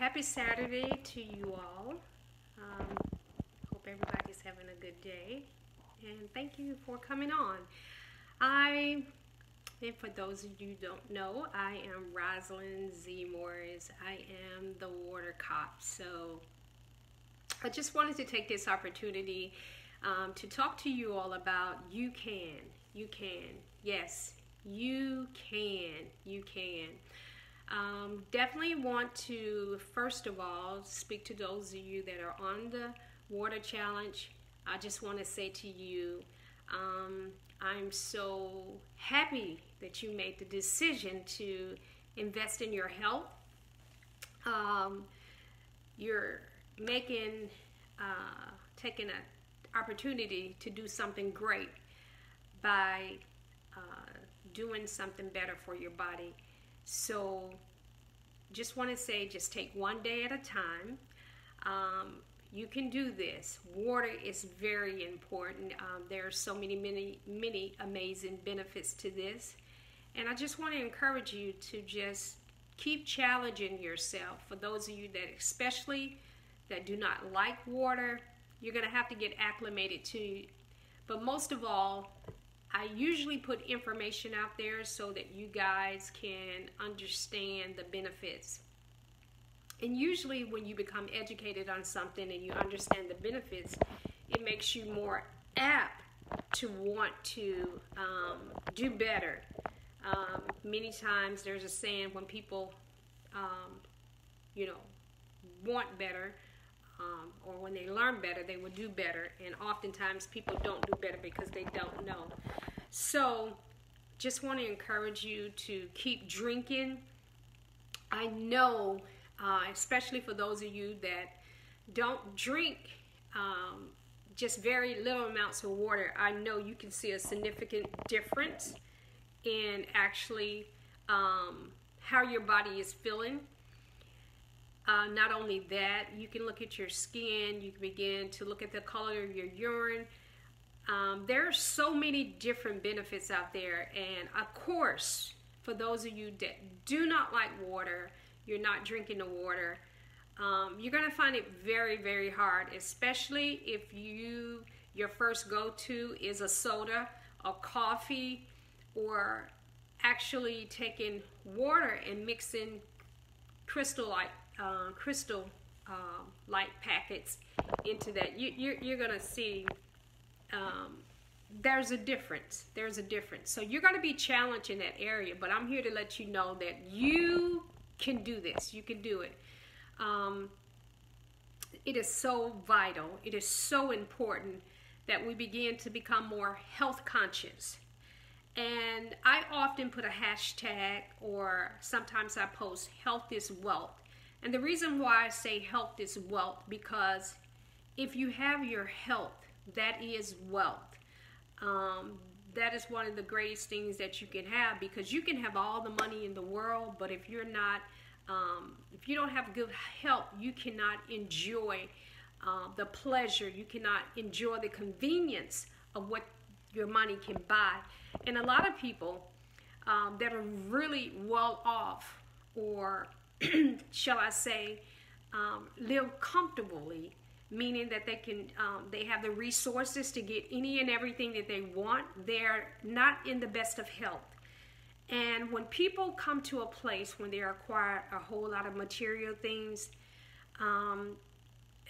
happy Saturday to you all. Um, hope everybody's having a good day. And thank you for coming on. I, and for those of you don't know, I am Rosalind Z. Morris. I am the water cop. So I just wanted to take this opportunity um, to talk to you all about you can, you can. Yes, you can, you can. Um, definitely want to, first of all, speak to those of you that are on the water challenge. I just want to say to you, um, I'm so happy that you made the decision to invest in your health. Um, you're making, uh, taking an opportunity to do something great by uh, doing something better for your body. So just want to say, just take one day at a time. Um, you can do this. Water is very important. Um, there are so many, many, many amazing benefits to this. And I just want to encourage you to just keep challenging yourself. For those of you that especially that do not like water, you're going to have to get acclimated to. But most of all, I usually put information out there so that you guys can understand the benefits. And usually, when you become educated on something and you understand the benefits, it makes you more apt to want to um, do better. Um, many times, there's a saying when people, um, you know, want better, um, or when they learn better, they will do better. And oftentimes, people don't do better because they don't know. So, just want to encourage you to keep drinking. I know, uh, especially for those of you that don't drink um, just very little amounts of water, I know you can see a significant difference in actually um, how your body is feeling. Uh, not only that, you can look at your skin, you can begin to look at the color of your urine. Um, there are so many different benefits out there, and of course, for those of you that do not like water, you're not drinking the water, um, you're going to find it very, very hard, especially if you your first go-to is a soda, a coffee, or actually taking water and mixing crystal light uh, crystal uh, light packets into that. You, you're, you're going to see um, there's a difference. There's a difference. So you're going to be challenged in that area, but I'm here to let you know that you can do this. You can do it. Um, it is so vital. It is so important that we begin to become more health conscious. And I often put a hashtag or sometimes I post health is wealth. And the reason why I say health is wealth because if you have your health, that is wealth. Um, that is one of the greatest things that you can have because you can have all the money in the world, but if you're not, um, if you don't have good health, you cannot enjoy uh, the pleasure, you cannot enjoy the convenience of what your money can buy. And a lot of people um, that are really well off, or shall I say, um, live comfortably meaning that they can um, they have the resources to get any and everything that they want. They're not in the best of health. And when people come to a place when they acquire a whole lot of material things um,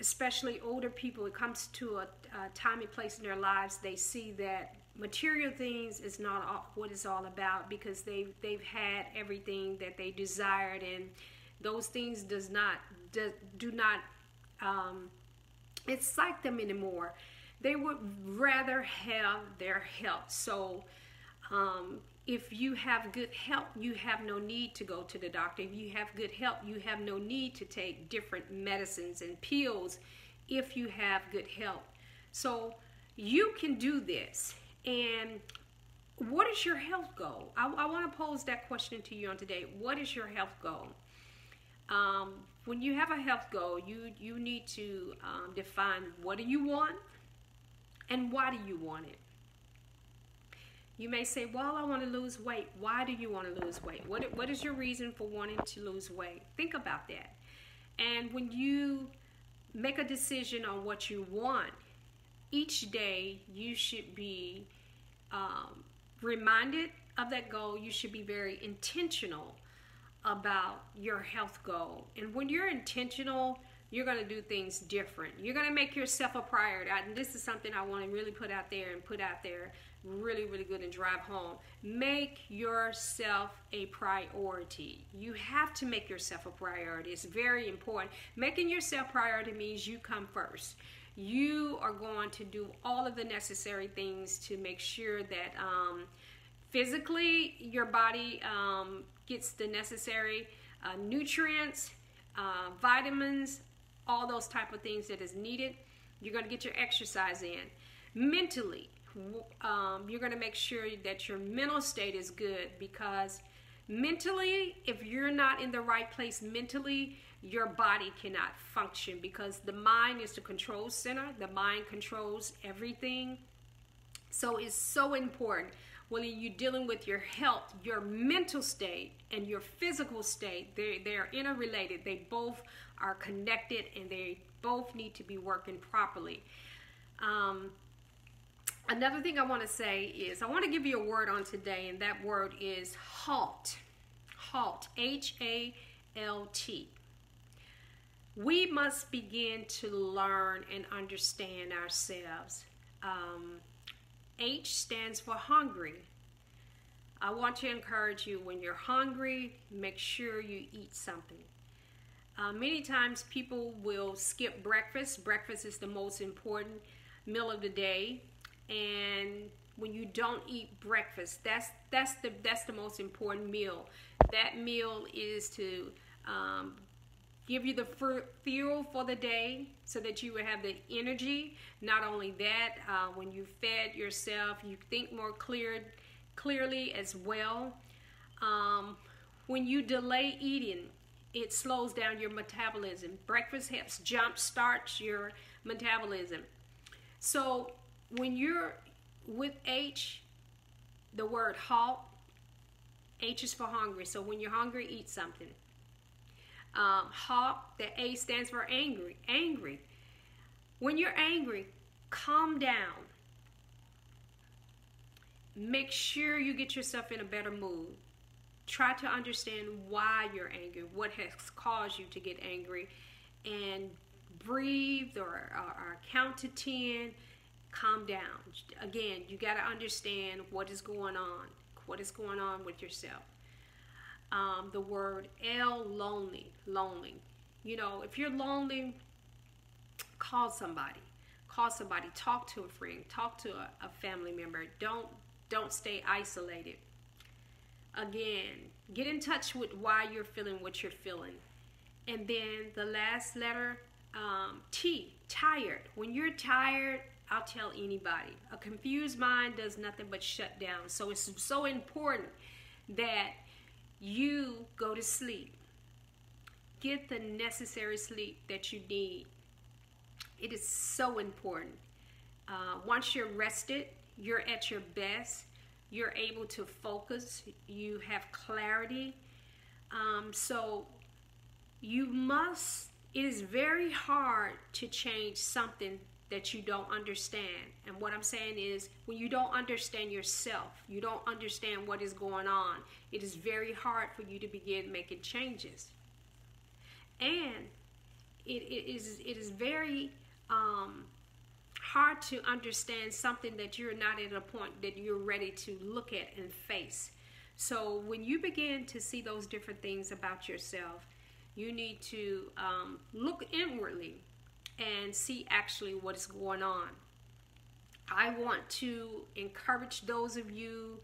especially older people it comes to a, a time and place in their lives they see that material things is not all, what it's all about because they they've had everything that they desired and those things does not do, do not um, excite them anymore. They would rather have their health. So, um, if you have good health, you have no need to go to the doctor. If you have good health, you have no need to take different medicines and pills if you have good health. So, you can do this. And what is your health goal? I, I want to pose that question to you on today. What is your health goal? Um, when you have a health goal, you you need to um, define what do you want and why do you want it. You may say, "Well, I want to lose weight." Why do you want to lose weight? What what is your reason for wanting to lose weight? Think about that. And when you make a decision on what you want, each day you should be um, reminded of that goal. You should be very intentional about your health goal. And when you're intentional, you're going to do things different. You're going to make yourself a priority. And this is something I want to really put out there and put out there really, really good and drive home. Make yourself a priority. You have to make yourself a priority. It's very important. Making yourself priority means you come first. You are going to do all of the necessary things to make sure that um, physically your body um, gets the necessary uh, nutrients, uh, vitamins, all those type of things that is needed. You're going to get your exercise in. Mentally, um, you're going to make sure that your mental state is good because mentally, if you're not in the right place mentally, your body cannot function because the mind is the control center. The mind controls everything. So it's so important when you're dealing with your health, your mental state and your physical state, they, they're interrelated. They both are connected and they both need to be working properly. Um, another thing I want to say is I want to give you a word on today, and that word is halt. Halt. H A L T. We must begin to learn and understand ourselves. Um, H stands for hungry. I want to encourage you when you're hungry, make sure you eat something. Uh, many times people will skip breakfast. Breakfast is the most important meal of the day, and when you don't eat breakfast, that's that's the that's the most important meal. That meal is to um, give you the fuel for the day so that you will have the energy. Not only that, uh, when you fed yourself, you think more clear, clearly as well. Um, when you delay eating, it slows down your metabolism. Breakfast helps jump starts your metabolism. So when you're with H, the word halt, H is for hungry. So when you're hungry, eat something. Um, hawk, the A stands for angry. Angry. When you're angry, calm down. Make sure you get yourself in a better mood. Try to understand why you're angry, what has caused you to get angry, and breathe or, or, or count to 10. Calm down. Again, you got to understand what is going on, what is going on with yourself um, the word L, lonely, lonely. You know, if you're lonely, call somebody. Call somebody. Talk to a friend. Talk to a, a family member. Don't don't stay isolated. Again, get in touch with why you're feeling what you're feeling. And then the last letter, um, T, tired. When you're tired, I'll tell anybody. A confused mind does nothing but shut down. So it's so important that you go to sleep. Get the necessary sleep that you need. It is so important. Uh, once you're rested, you're at your best. You're able to focus. You have clarity. Um, so you must, it is very hard to change something that you don't understand. And what I'm saying is, when you don't understand yourself, you don't understand what is going on, it is very hard for you to begin making changes. And it, it is it is very um, hard to understand something that you're not at a point that you're ready to look at and face. So when you begin to see those different things about yourself, you need to um, look inwardly and see actually what is going on. I want to encourage those of you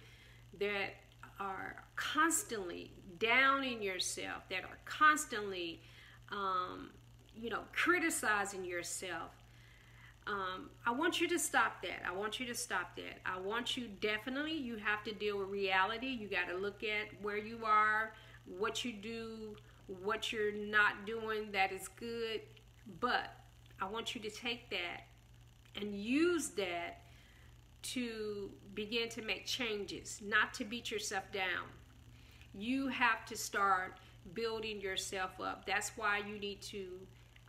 that are constantly down in yourself, that are constantly, um, you know, criticizing yourself. Um, I want you to stop that. I want you to stop that. I want you definitely, you have to deal with reality. You got to look at where you are, what you do, what you're not doing that is good. But I want you to take that and use that to begin to make changes, not to beat yourself down. You have to start building yourself up. That's why you need to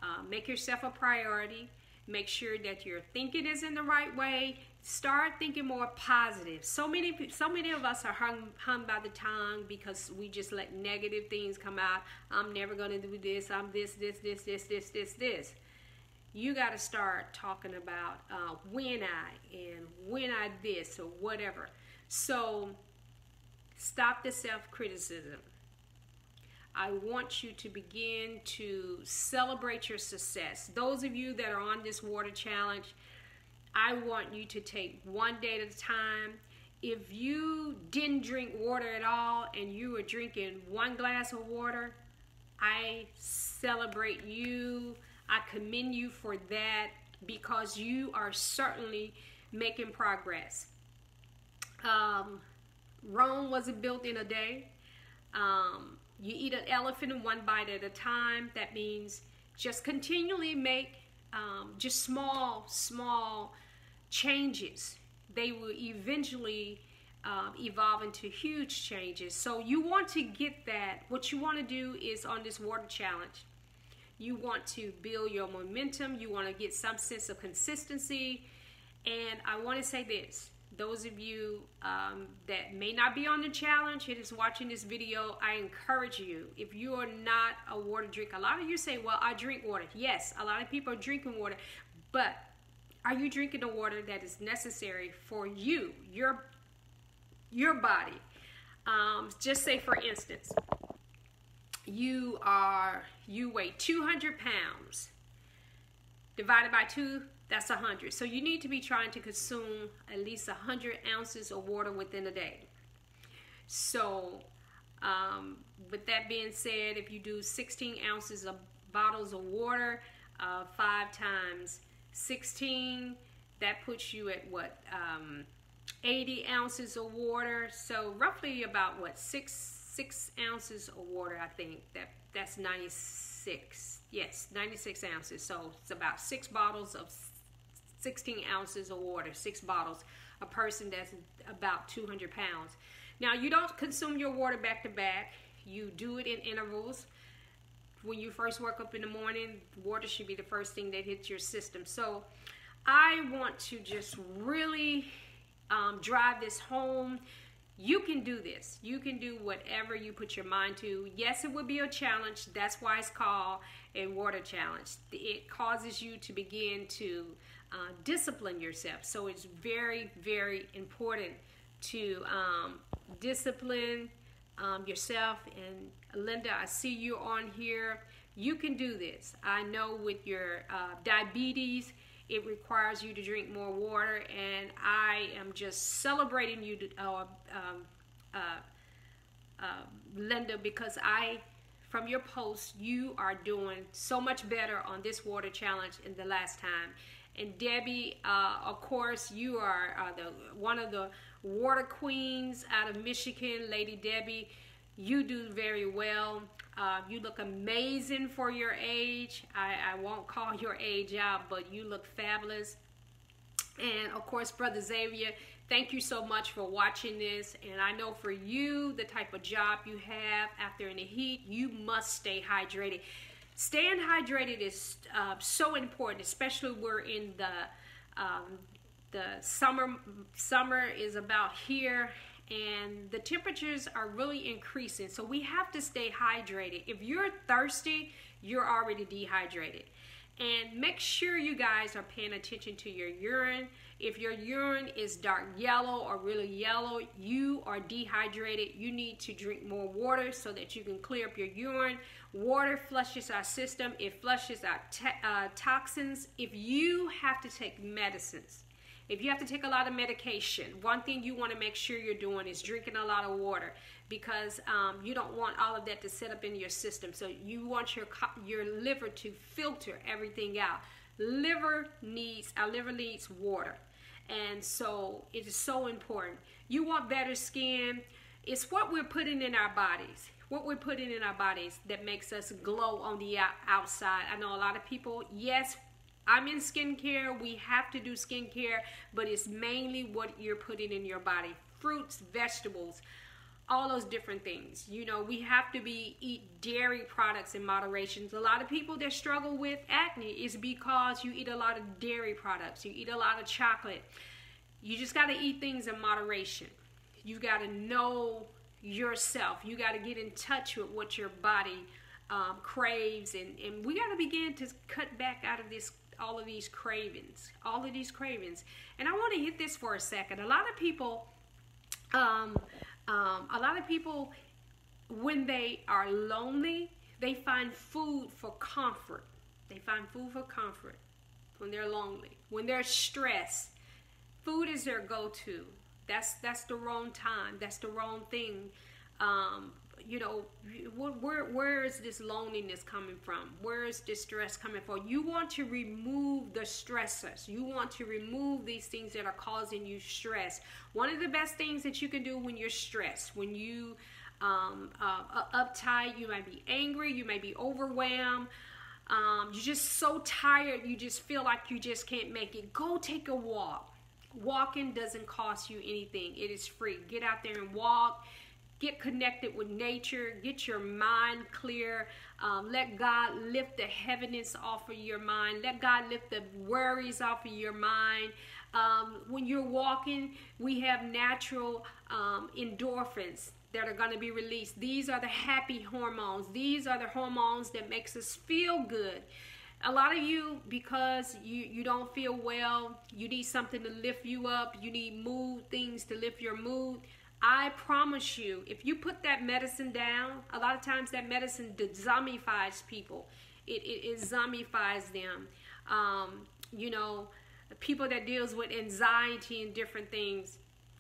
uh, make yourself a priority. Make sure that your thinking is in the right way. Start thinking more positive. So many, so many of us are hung, hung by the tongue because we just let negative things come out. I'm never going to do this. I'm this, this, this, this, this, this, this. You got to start talking about uh, when I and when I this or whatever. So stop the self criticism. I want you to begin to celebrate your success. Those of you that are on this water challenge, I want you to take one day at a time. If you didn't drink water at all and you were drinking one glass of water, I celebrate you. I commend you for that because you are certainly making progress. Um, Rome wasn't built in a day. Um, you eat an elephant one bite at a time. That means just continually make um, just small, small changes. They will eventually uh, evolve into huge changes. So you want to get that. What you want to do is on this water challenge, you want to build your momentum. You want to get some sense of consistency. And I want to say this those of you um, that may not be on the challenge and is watching this video, I encourage you, if you are not a water drinker, a lot of you say, well, I drink water. Yes, a lot of people are drinking water, but are you drinking the water that is necessary for you, your, your body? Um, just say, for instance, you are, you weigh 200 pounds divided by two that's 100. So you need to be trying to consume at least 100 ounces of water within a day. So, um, with that being said, if you do 16 ounces of bottles of water, uh, five times 16, that puts you at what? Um, 80 ounces of water. So roughly about what six six ounces of water. I think that that's 96. Yes, 96 ounces. So it's about six bottles of 16 ounces of water, six bottles, a person that's about 200 pounds. Now, you don't consume your water back to back, you do it in intervals. When you first wake up in the morning, water should be the first thing that hits your system. So, I want to just really um, drive this home. You can do this. You can do whatever you put your mind to. Yes, it will be a challenge. That's why it's called a water challenge. It causes you to begin to uh, discipline yourself. So it's very, very important to um, discipline um, yourself. And Linda, I see you on here. You can do this. I know with your uh, diabetes, it requires you to drink more water, and I am just celebrating you, to, uh, um, uh, uh, Linda, because I, from your post, you are doing so much better on this water challenge in the last time. And Debbie, uh, of course, you are uh, the one of the water queens out of Michigan, Lady Debbie. You do very well. Uh, you look amazing for your age. I, I won't call your age out, but you look fabulous. And of course, Brother Xavier, thank you so much for watching this. And I know for you, the type of job you have after in the heat, you must stay hydrated. Staying hydrated is uh, so important, especially we're in the um, the summer. Summer is about here, and the temperatures are really increasing. So we have to stay hydrated. If you're thirsty, you're already dehydrated. And make sure you guys are paying attention to your urine. If your urine is dark yellow or really yellow, you are dehydrated. You need to drink more water so that you can clear up your urine. Water flushes our system, it flushes our uh, toxins. If you have to take medicines, if you have to take a lot of medication, one thing you want to make sure you're doing is drinking a lot of water because um, you don't want all of that to set up in your system. So you want your your liver to filter everything out. Liver needs our liver needs water, and so it is so important. You want better skin. It's what we're putting in our bodies what we're putting in our bodies that makes us glow on the outside. I know a lot of people, yes, I'm in skincare. We have to do skincare, but it's mainly what you're putting in your body fruits, vegetables, all those different things. You know, we have to be eat dairy products in moderation. A lot of people that struggle with acne is because you eat a lot of dairy products. You eat a lot of chocolate. You just got to eat things in moderation. You got to know yourself. You got to get in touch with what your body um, craves, and and we got to begin to cut back out of this all of these cravings, all of these cravings. And I want to hit this for a second. A lot of people, um, um, a lot of people, when they are lonely, they find food for comfort. They find food for comfort when they're lonely. When they're stressed, food is their go-to. That's that's the wrong time. That's the wrong thing. Um, you know, where where is this loneliness coming from? Where is this stress coming from? You want to remove the stressors. You want to remove these things that are causing you stress. One of the best things that you can do when you're stressed, when you um, uh, uptight, you might be angry, you may be overwhelmed. Um, you're just so tired, you just feel like you just can't make it. Go take a walk. Walking doesn't cost you anything, it is free. Get out there and walk get connected with nature, get your mind clear. Um, let God lift the heaviness off of your mind. Let God lift the worries off of your mind. Um, when you're walking, we have natural um, endorphins that are going to be released. These are the happy hormones. These are the hormones that makes us feel good. A lot of you, because you, you don't feel well, you need something to lift you up. You need mood things to lift your mood I promise you, if you put that medicine down, a lot of times that medicine zombifies people. It, it, it zombifies them. Um, you know, people that deals with anxiety and different things.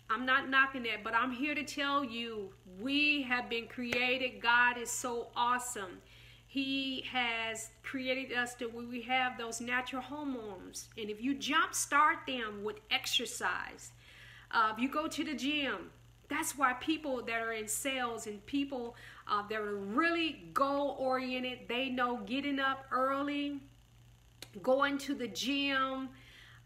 I'm not knocking that, but I'm here to tell you, we have been created. God is so awesome. He has created us to where we have those natural hormones. And if you jump start them with exercise, uh, if you go to the gym, that's why people that are in sales and people uh, that are really goal oriented, they know getting up early, going to the gym,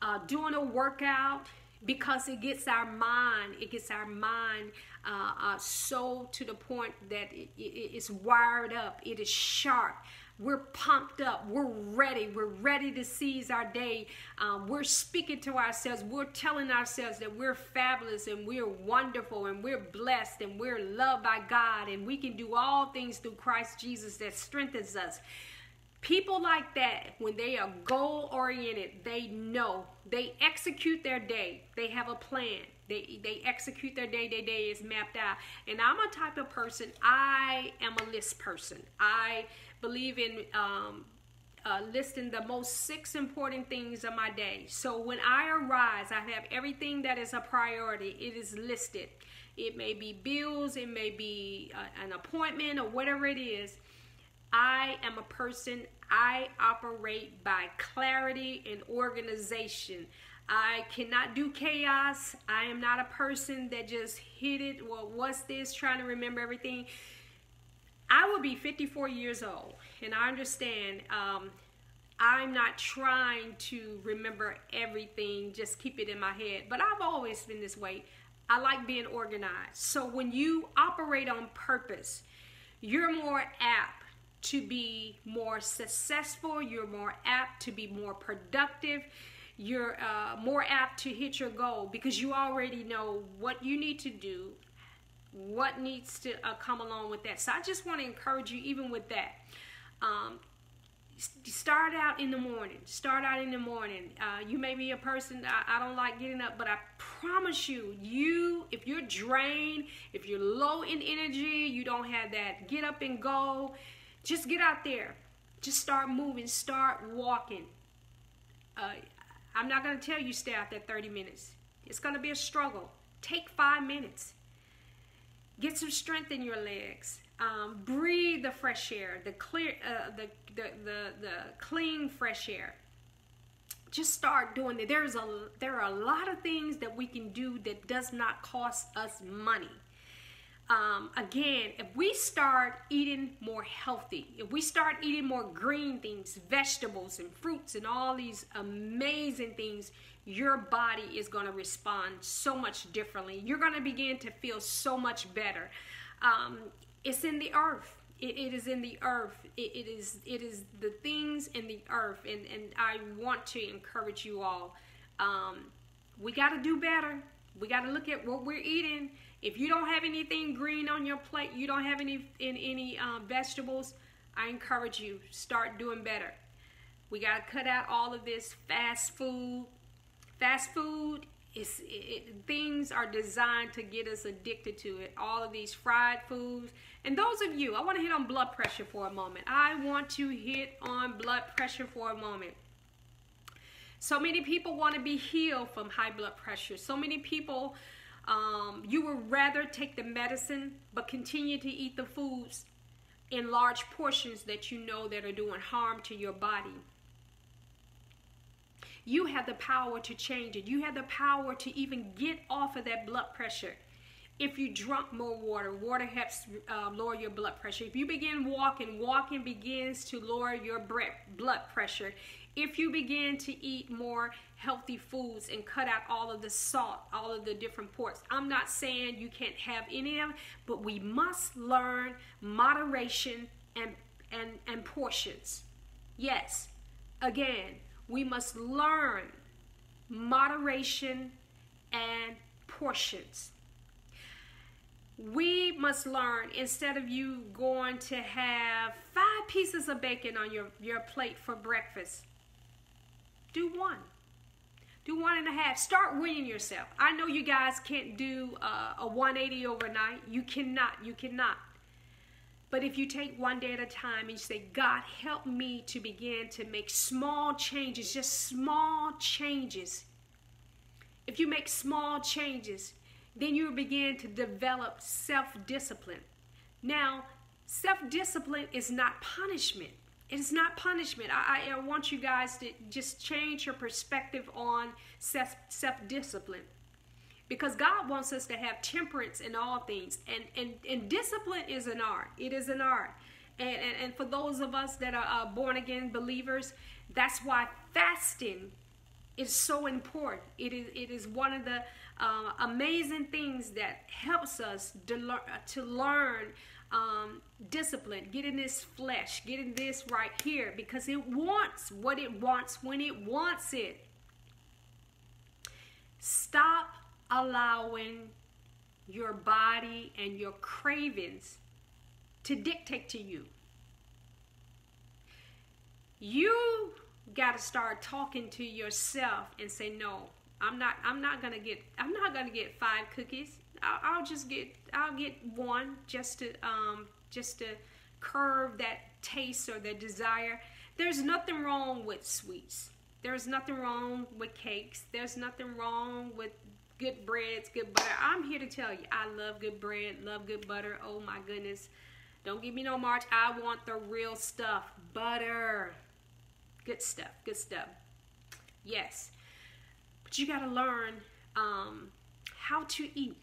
uh, doing a workout because it gets our mind, it gets our mind uh, uh so to the point that it, it, it's wired up, it is sharp. We're pumped up. We're ready. We're ready to seize our day. Um, we're speaking to ourselves. We're telling ourselves that we're fabulous and we're wonderful and we're blessed and we're loved by God and we can do all things through Christ Jesus that strengthens us. People like that, when they are goal oriented, they know, they execute their day, they have a plan. They, they execute their day, their day is mapped out. And I'm a type of person, I am a list person. I believe in um, uh, listing the most six important things of my day. So when I arise, I have everything that is a priority. It is listed. It may be bills, it may be uh, an appointment, or whatever it is. I am a person, I operate by clarity and organization. I cannot do chaos. I am not a person that just hit it. Well, what's this? Trying to remember everything. I will be 54 years old, and I understand um, I'm not trying to remember everything, just keep it in my head. But I've always been this way. I like being organized. So when you operate on purpose, you're more apt to be more successful, you're more apt to be more productive, you're uh, more apt to hit your goal because you already know what you need to do what needs to uh, come along with that. So I just want to encourage you, even with that. Um, start out in the morning. Start out in the morning. Uh, you may be a person I, I, don't like getting up, but I promise you, you if you're drained, if you're low in energy, you don't have that get up and go. Just get out there. Just start moving. Start walking. Uh, I'm not going to tell you stay out there 30 minutes. It's going to be a struggle. Take five minutes Get some strength in your legs. Um, breathe the fresh air, the clear, uh, the, the, the, the clean fresh air. Just start doing it. There's a there are a lot of things that we can do that does not cost us money. Um, again, if we start eating more healthy, if we start eating more green things, vegetables and fruits and all these amazing things, your body is going to respond so much differently. You're going to begin to feel so much better. Um, it's in the earth. It, it is in the earth. It, it is it is the things in the earth, and and I want to encourage you all. Um, we got to do better. We got to look at what we're eating. If you don't have anything green on your plate, you don't have any in, any um, vegetables. I encourage you start doing better. We got to cut out all of this fast food Fast food is it, things are designed to get us addicted to it. All of these fried foods. And those of you, I want to hit on blood pressure for a moment. I want to hit on blood pressure for a moment. So many people want to be healed from high blood pressure. So many people, um, you would rather take the medicine but continue to eat the foods in large portions that you know that are doing harm to your body. You have the power to change it. You have the power to even get off of that blood pressure. If you drink more water, water helps uh, lower your blood pressure. If you begin walking, walking begins to lower your blood pressure. If you begin to eat more healthy foods and cut out all of the salt, all of the different ports. I'm not saying you can't have any of them, but we must learn moderation and and and portions. Yes. Again, we must learn moderation and portions. We must learn instead of you going to have five pieces of bacon on your, your plate for breakfast, do one. Do one and a half. Start winning yourself. I know you guys can't do uh, a 180 overnight. You cannot. You cannot. But if you take one day at a time and you say, God, help me to begin to make small changes, just small changes. If you make small changes, then you begin to develop self discipline. Now, self discipline is not punishment. It is not punishment. I, I, want you guys to just change your perspective on self discipline because God wants us to have temperance in all things. And, and, and discipline is an art. It is an art. And, and, and for those of us that are uh, born again believers, that's why fasting is so important. It is, it is one of the uh, amazing things that helps us to, learn, to learn um, discipline, getting this flesh, getting this right here, because it wants what it wants when it wants it. Stop allowing your body and your cravings to dictate to you. You got to start talking to yourself and say, "No, I'm not. I'm not gonna get. I'm not gonna get five cookies. I'll, I'll just get. I'll get one just to um just to curb that taste or that desire. There's nothing wrong with sweets. There's nothing wrong with cakes. There's nothing wrong with good breads, good butter. I'm here to tell you, I love good bread, love good butter. Oh my goodness. Don't give me no march. I want the real stuff. Butter. Good stuff, good stuff. Yes. But you got to learn um, how to eat.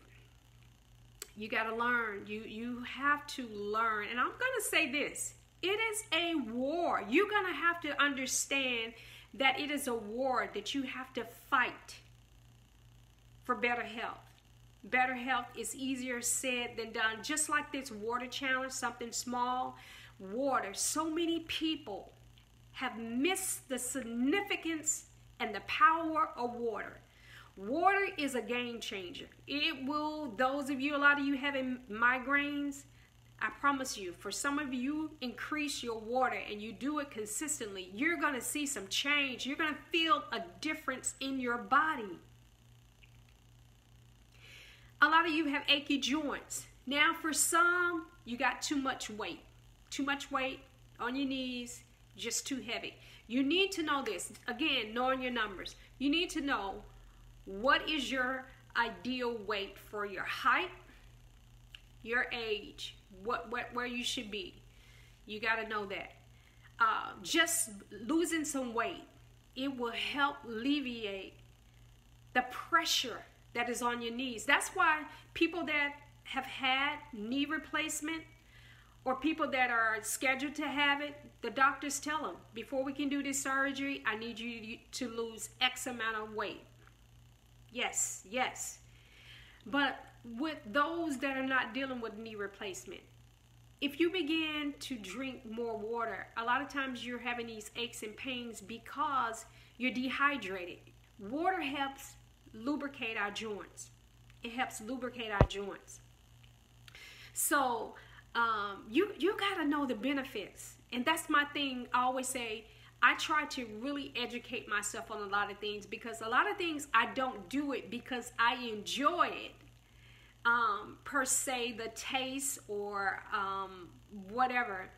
You got to learn. You, you have to learn. And I'm going to say this it is a war. You're going to have to understand that it is a war that you have to fight for better health. Better health is easier said than done. Just like this water challenge, something small, water. So many people have missed the significance and the power of water. Water is a game changer. It will, those of you, a lot of you having migraines, I promise you, for some of you, increase your water and you do it consistently, you're going to see some change. You're going to feel a difference in your body. A lot of you have achy joints. Now, for some, you got too much weight. Too much weight on your knees, just too heavy. You need to know this. Again, knowing your numbers. You need to know what is your ideal weight for your height, your age, what, what where you should be. You got to know that. Uh, just losing some weight, it will help alleviate the pressure that is on your knees. That's why people that have had knee replacement or people that are scheduled to have it, the doctors tell them, before we can do this surgery, I need you to lose X amount of weight. Yes, yes. But with those that are not dealing with knee replacement, if you begin to drink more water, a lot of times you're having these aches and pains because you're dehydrated. Water helps lubricate our joints. It helps lubricate our joints. So um, you you gotta know the benefits, and that's my thing. I always say I try to really educate myself on a lot of things because a lot of things I don't do it because I enjoy it um, per se the taste or um, whatever.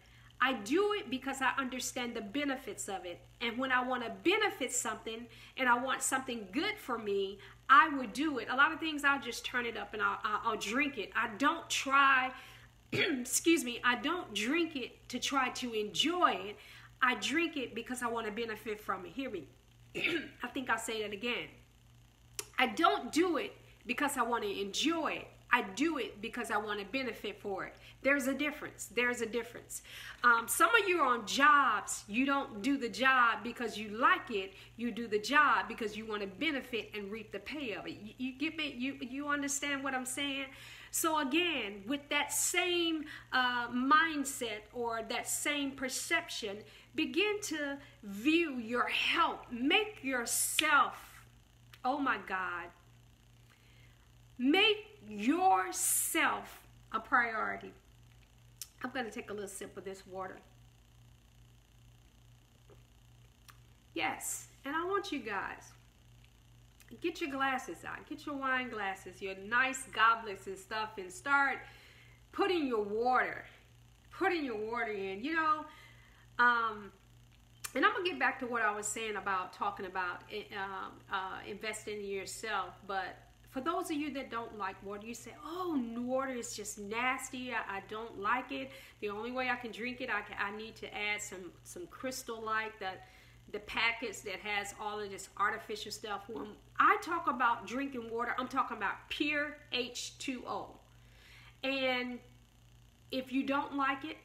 I do it because I understand the benefits of it. And when I want to benefit something and I want something good for me, I would do it. A lot of things I'll just turn it up and I'll, I'll, I'll drink it. I don't try, excuse me, I don't drink it to try to enjoy it. I drink it because I want to benefit from it. Hear me. I think I'll say that again. I don't do it because I want to enjoy it. I do it because I want to benefit for it. There's a difference. There's a difference. Um, some of you are on jobs. You don't do the job because you like it. You do the job because you want to benefit and reap the pay of it. You, you get me? You you understand what I'm saying? So again, with that same uh, mindset or that same perception, begin to view your health. Make yourself. Oh my God Make yourself a priority. I'm going to take a little sip of this water. Yes, and I want you guys get your glasses out, get your wine glasses, your nice goblets and stuff, and start putting your water, putting your water in. You know, um, and I'm gonna get back to what I was saying about talking about uh, uh, investing in yourself, but for those of you that don't like water, you say, oh, water is just nasty. I, I don't like it. The only way I can drink it, I, can, I need to add some, some crystal light, that the packets that has all of this artificial stuff. When I talk about drinking water, I'm talking about pure H2O. And if you don't like it,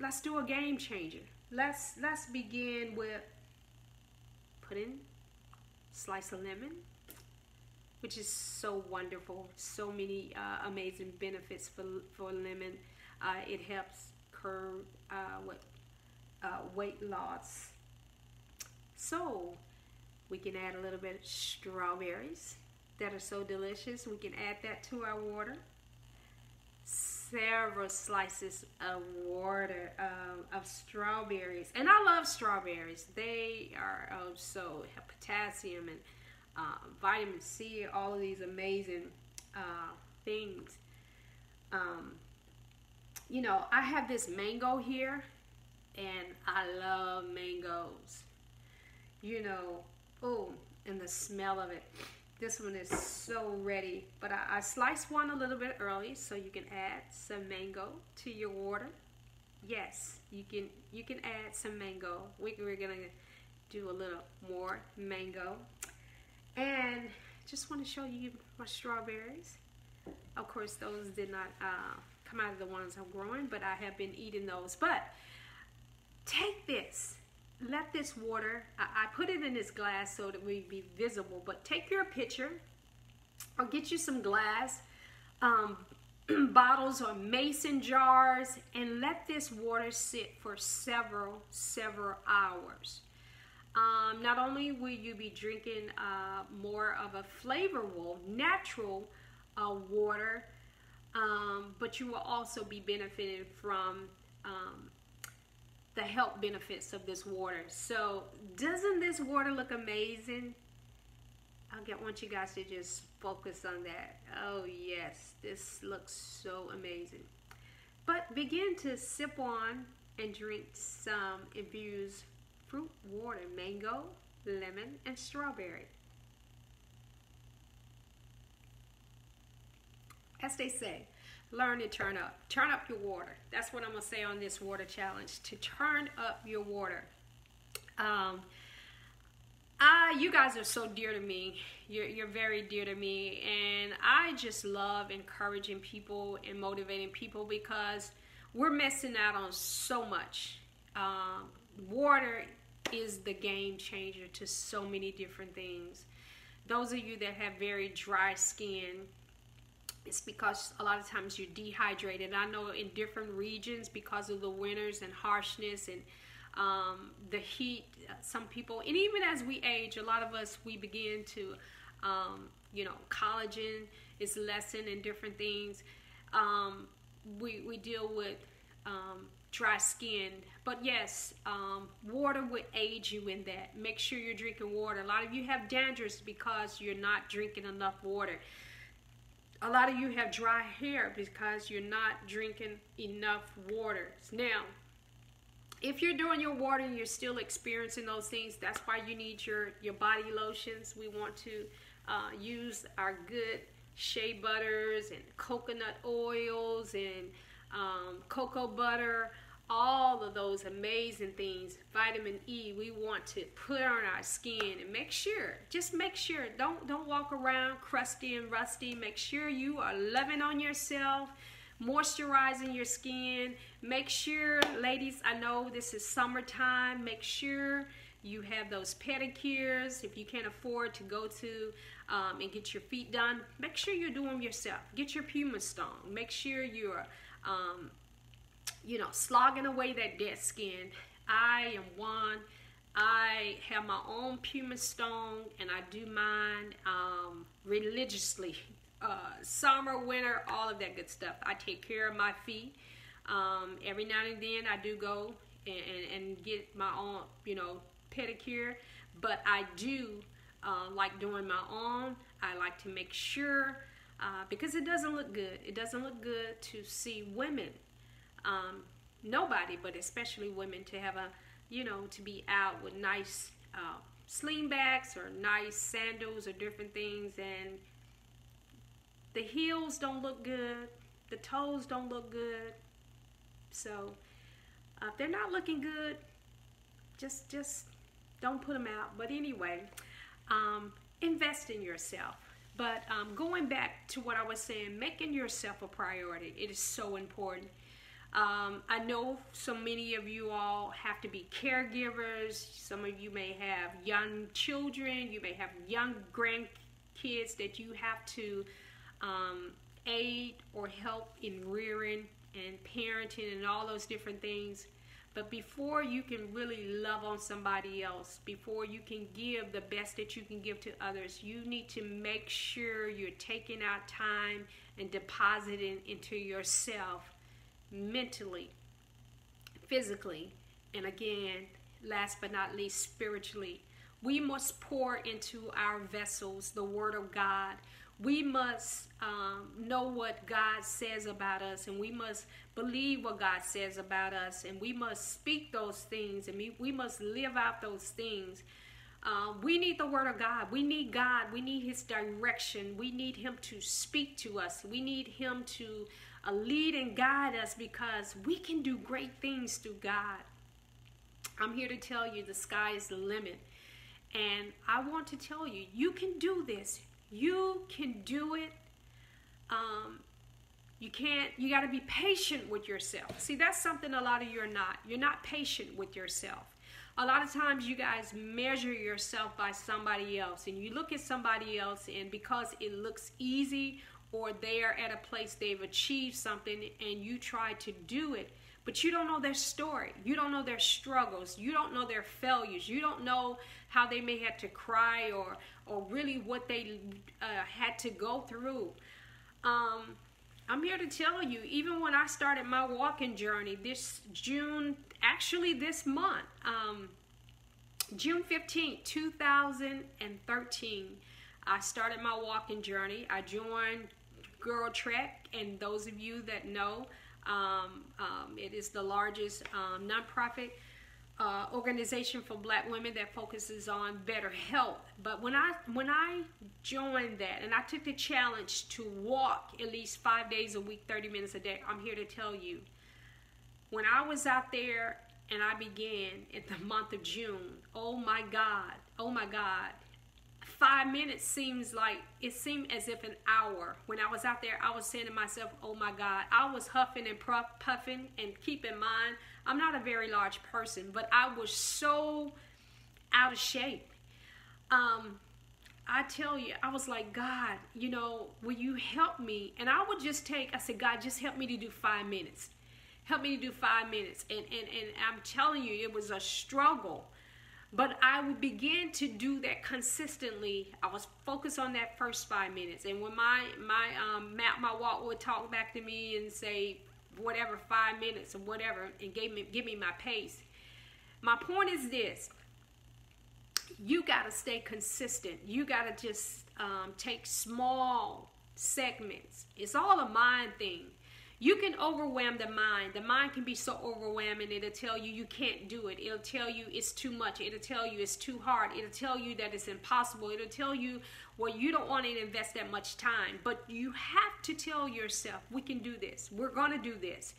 let's do a game changer. Let's let's begin with putting slice of lemon, which is so wonderful. So many uh, amazing benefits for, for lemon. Uh, it helps curb uh, uh, weight loss. So we can add a little bit of strawberries that are so delicious. We can add that to our water. Several slices of water um, of strawberries, and I love strawberries. They are oh, so potassium and uh, vitamin C, all of these amazing uh, things. Um, you know, I have this mango here, and I love mangoes. You know, oh, and the smell of it. This one is so ready, but I, I sliced one a little bit early so you can add some mango to your water. Yes, you can you can add some mango. We, we're gonna do a little more mango. And just want to show you my strawberries. Of course, those did not uh, come out of the ones I'm growing, but I have been eating those. But take this, let this water, I, put it in this glass so that we be visible, but take your pitcher or get you some glass um, bottles or mason jars and let this water sit for several, several hours. Um, not only will you be drinking uh, more of a flavorful, natural uh, water, um, but you will also be benefiting from um, the health benefits of this water. So, doesn't this water look amazing? I want you guys to just focus on that. Oh yes, this looks so amazing. But begin to sip on and drink some infused fruit water, mango, lemon, and strawberry. As they say, learn to turn up. Turn up your water. That's what I'm going to say on this water challenge, to turn up your water. Um, I you guys are so dear to me. You're, you're very dear to me. And I just love encouraging people and motivating people because we're missing out on so much. Um, water is the game changer to so many different things. Those of you that have very dry skin, it's because a lot of times you're dehydrated. I know in different regions because of the winters and harshness and um, the heat, some people, and even as we age, a lot of us, we begin to, um, you know, collagen is lessened and different things. Um, we, we deal with um, dry skin. But yes, um, water would aid you in that. Make sure you're drinking water. A lot of you have dandruff because you're not drinking enough water. A lot of you have dry hair because you're not drinking enough water. Now, if you're doing your water and you're still experiencing those things, that's why you need your, your body lotions. We want to uh, use our good shea butters and coconut oils and um, cocoa butter, all of those amazing things, vitamin E, we want to put on our skin and make sure, just make sure, don't don't walk around crusty and rusty. Make sure you are loving on yourself, moisturizing your skin. Make sure, ladies, I know this is summertime. Make sure you have those pedicures. If you can't afford to go to um, and get your feet done, make sure you do them yourself. Get your Puma Stone. Make sure you're um, you know, slogging away that dead skin. I am one. I have my own pumice Stone and I do mine um, religiously. Uh, summer, winter, all of that good stuff. I take care of my feet. Um, every now and then I do go and, and, and, get my own, you know, pedicure. But I do uh, like doing my own. I like to make sure uh, because it doesn't look good. It doesn't look good to see women, um, nobody, but especially women, to have a, you know, to be out with nice uh, slingbacks or nice sandals or different things, and the heels don't look good, the toes don't look good. So uh, if they're not looking good, just just don't put them out. But anyway, um, invest in yourself. But um, going back to what I was saying, making yourself a priority, it is so important. Um, I know so many of you all have to be caregivers. Some of you may have young children. You may have young grandkids that you have to um, aid or help in rearing and parenting and all those different things. But before you can really love on somebody else, before you can give the best that you can give to others, you need to make sure you're taking out time and depositing into yourself mentally, physically, and again, last but not least, spiritually. We must pour into our vessels the Word of God we must um, know what God says about us and we must believe what God says about us and we must speak those things and we, we must live out those things. Uh, we need the Word of God. We need God. We need His direction. We need Him to speak to us. We need Him to uh, lead and guide us because we can do great things through God. I'm here to tell you the sky is the limit. And I want to tell you, you can do this. You can do it. Um, you can't, you got to be patient with yourself. See, that's something a lot of you are not. You're not patient with yourself. A lot of times you guys measure yourself by somebody else and you look at somebody else and because it looks easy or they're at a place they've achieved something and you try to do it, but you don't know their story. You don't know their struggles. You don't know their failures. You don't know how they may have to cry or or really what they uh, had to go through. Um, I'm here to tell you, even when I started my walking journey this June, actually this month, um, June 15, 2013, I started my walking journey. I joined GirlTrek, and those of you that know, um, um, it is the largest um, nonprofit uh, organization for black women that focuses on better health. But when I when I joined that and I took the challenge to walk at least five days a week, 30 minutes a day, I'm here to tell you, when I was out there and I began in the month of June. Oh my God. Oh my God. Five minutes seems like it seemed as if an hour. When I was out there, I was saying to myself, Oh my God. I was huffing and puffing. And keep in mind, I'm not a very large person, but I was so out of shape. Um, I tell you, I was like, God, you know, will you help me? And I would just take, I said, God, just help me to do five minutes. Help me to do five minutes. And, and, and I'm telling you, it was a struggle. But I would begin to do that consistently. I was focused on that first five minutes. And when my my um, my walk would talk back to me and say, whatever, five minutes or whatever, and gave me give me my pace. My point is this you got to stay consistent. You got to just um, take small segments. It's all a mind thing. You can overwhelm the mind. The mind can be so overwhelming, it'll tell you you can't do it. It'll tell you it's too much. It'll tell you it's too hard. It'll tell you that it's impossible. It'll tell you, well, you don't want to invest that much time. But you have to tell yourself, we can do this. We're going to do this.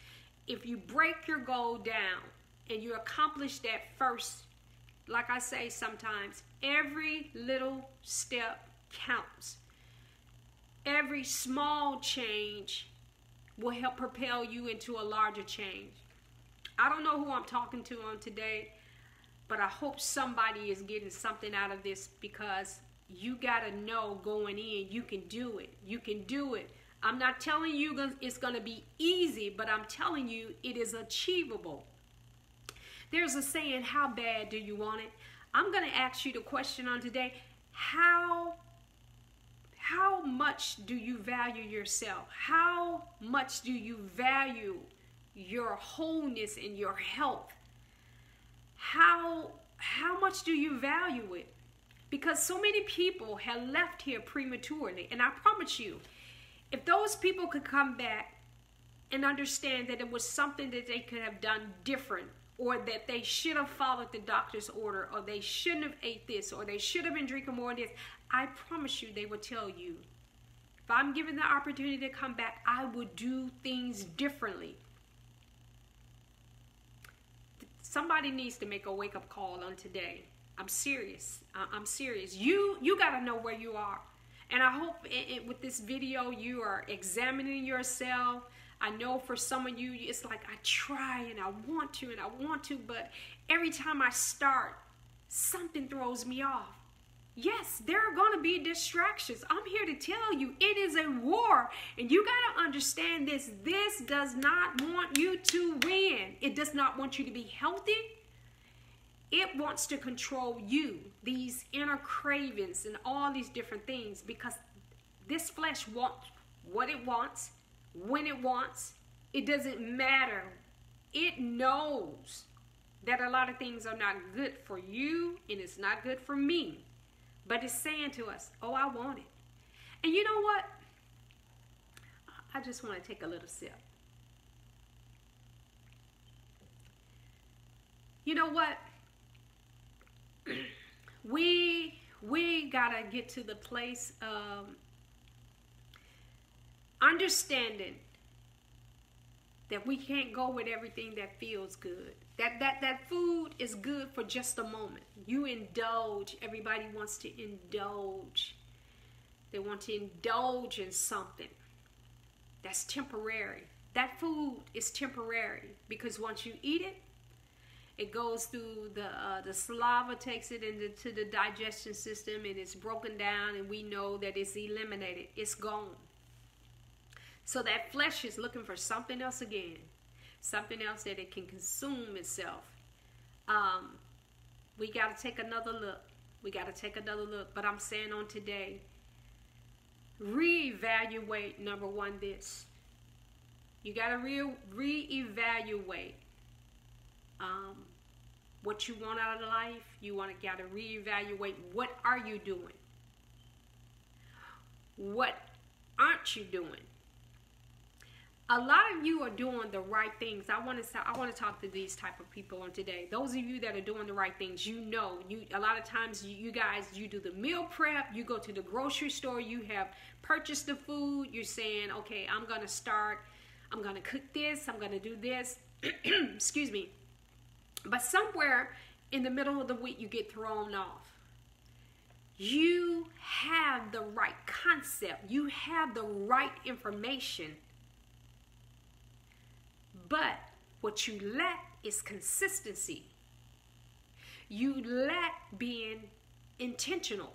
If you break your goal down and you accomplish that first like I say sometimes, every little step counts. Every small change will help propel you into a larger change. I don't know who I'm talking to on today, but I hope somebody is getting something out of this because you got to know going in, you can do it. You can do it. I'm not telling you it's going to be easy, but I'm telling you it is achievable. There's a saying, How bad do you want it? I'm going to ask you the question on today How how much do you value yourself? How much do you value your wholeness and your health? How how much do you value it? Because so many people have left here prematurely. And I promise you, if those people could come back and understand that it was something that they could have done different or that they should have followed the doctor's order, or they shouldn't have ate this, or they should have been drinking more of this, I promise you they will tell you. If I'm given the opportunity to come back, I would do things differently. Somebody needs to make a wake up call on today. I'm serious. I'm serious. You you got to know where you are. And I hope it, it, with this video you are examining yourself I know for some of you, it's like I try and I want to and I want to, but every time I start, something throws me off. Yes, there are going to be distractions. I'm here to tell you it is a war, and you got to understand this. This does not want you to win, it does not want you to be healthy. It wants to control you, these inner cravings, and all these different things because this flesh wants what it wants when it wants. It doesn't matter. It knows that a lot of things are not good for you and it's not good for me. But it's saying to us, oh, I want it. And you know what? I just want to take a little sip. You know what? we we gotta get to the place of understanding that we can't go with everything that feels good. That that that food is good for just a moment. You indulge. Everybody wants to indulge. They want to indulge in something. That's temporary. That food is temporary because once you eat it, it goes through the uh, the saliva takes it into the digestion system and it's broken down and we know that it's eliminated. It's gone. So that flesh is looking for something else again, something else that it can consume itself. Um, we got to take another look. We got to take another look. But I'm saying on today, reevaluate number one this. You got to re reevaluate um, what you want out of life. You want to got to reevaluate what are you doing. What aren't you doing? A lot of you are doing the right things. I want to I want to talk to these type of people on today. Those of you that are doing the right things, you know, you a lot of times you, you guys you do the meal prep, you go to the grocery store, you have purchased the food, you're saying, "Okay, I'm going to start I'm going to cook this, I'm going to do this." Excuse me. But somewhere in the middle of the week, you get thrown off. You have the right concept, you have the right information. But what you lack is consistency. You lack being intentional.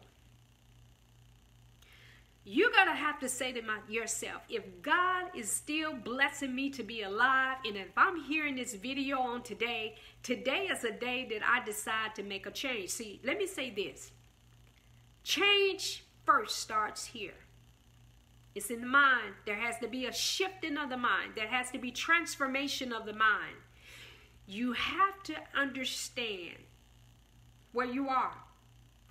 You're going to have to say to my, yourself, if God is still blessing me to be alive, and if I'm hearing this video on today, today is a day that I decide to make a change. See, let me say this change first starts here. It's in the mind. There has to be a shifting of the mind, there has to be transformation of the mind. You have to understand where you are.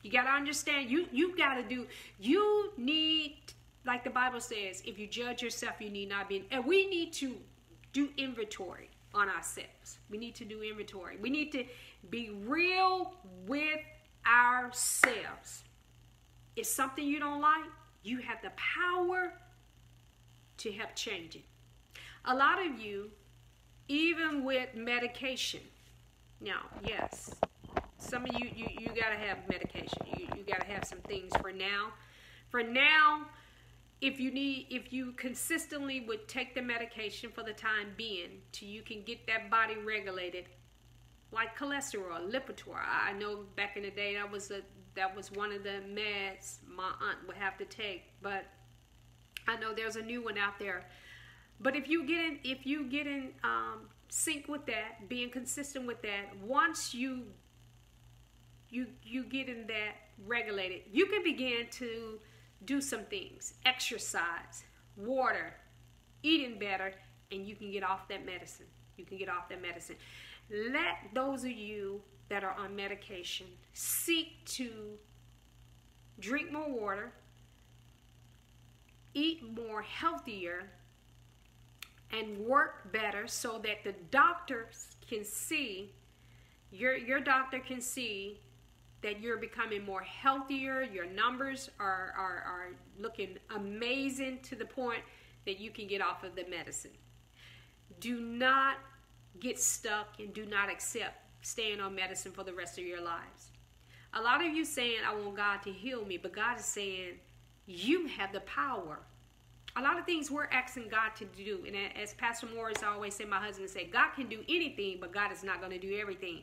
You got to understand you you got to do you need like the Bible says, if you judge yourself, you need not be and we need to do inventory on ourselves. We need to do inventory. We need to be real with ourselves. If something you don't like, you have the power to help change it. A lot of you, even with medication, now, yes, some of you you, you gotta have medication. You, you gotta have some things for now. For now if you need if you consistently would take the medication for the time being till you can get that body regulated like cholesterol lipitor. I know back in the day that was a that was one of the meds my aunt would have to take but i know there's a new one out there but if you get in if you get in um, sync with that being consistent with that once you you you get in that regulated, you can begin to do some things, exercise, water, eating better, and you can get off that medicine. You can get off that medicine. Let those of you that are on medication seek to drink more water, eat more healthier, and work better so that the doctors can see your your doctor can see that you're becoming more healthier. Your numbers are, are, are looking amazing to the point that you can get off of the medicine. Do not get stuck and do not accept staying on medicine for the rest of your lives. A lot of you saying, I want God to heal me, but God is saying, you have the power a lot of things we're asking God to do. And as Pastor Morris always said, my husband said, God can do anything, but God is not going to do everything.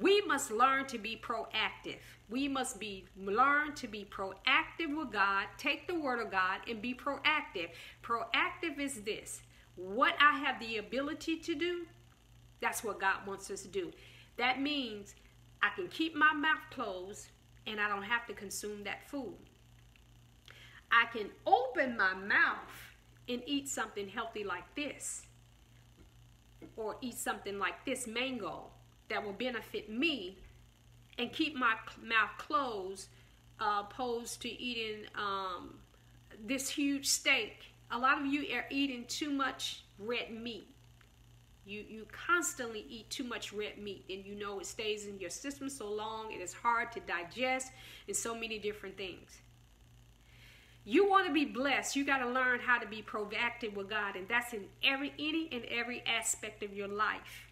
We must learn to be proactive. We must be learn to be proactive with God, take the word of God and be proactive. Proactive is this. What I have the ability to do, that's what God wants us to do. That means I can keep my mouth closed and I don't have to consume that food. I can open my mouth and eat something healthy like this, or eat something like this mango that will benefit me, and keep my mouth closed, uh, opposed to eating um, this huge steak. A lot of you are eating too much red meat. You, you constantly eat too much red meat and you know it stays in your system so long it is hard to digest and so many different things. You want to be blessed. You got to learn how to be proactive with god and that's in every any and every aspect of your life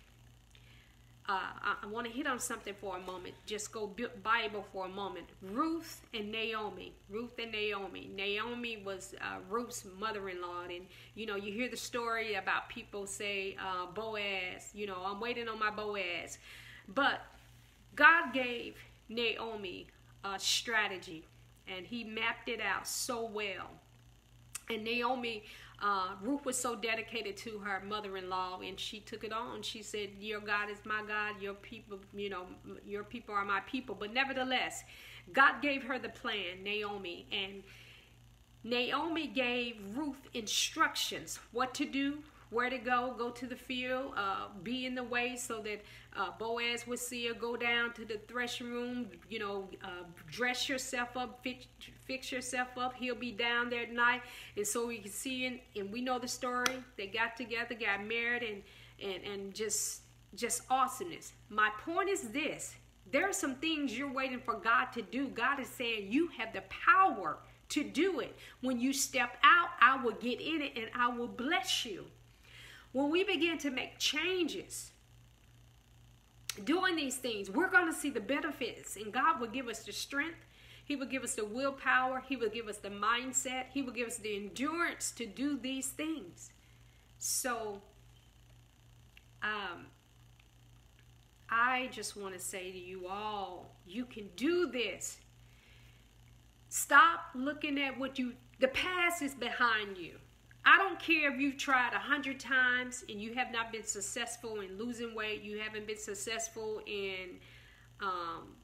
uh, I, want to hit on something for a moment. Just go Bible for a moment. Ruth and Naomi. Ruth and Naomi. Naomi was uh, Ruth's mother-in-law, and you know you hear the story about people say uh, Boaz. You know I'm waiting on my Boaz, but God gave Naomi a strategy and he mapped it out so well. And Naomi, uh, Ruth was so dedicated to her mother-in-law, and she took it on. She said, "Your God is my God. Your people, you know, your people are my people." But nevertheless, God gave her the plan, Naomi, and Naomi gave Ruth instructions what to do, where to go, go to the field, uh, be in the way so that uh, Boaz would see her go down to the threshing room, you know, uh, dress yourself up, fix, fix yourself up. He'll be down there at night. And so we can see, and, and we know the story. They got together, got married, and, and, and just, just awesomeness. My point is this. There are some things you're waiting for God to do. God is saying you have the power to do it. When you step out, I will get in it and I will bless you. When we begin to make changes, doing these things, we're going to see the benefits, and God will give us the strength. He will give us the willpower. He will give us the mindset. He will give us the endurance to do these things. So, um, I just want to say to you all, you can do this. Stop looking at what you, the past is behind you. I don't care if you've tried a hundred times and you have not been successful in losing weight, you haven't been successful in, um,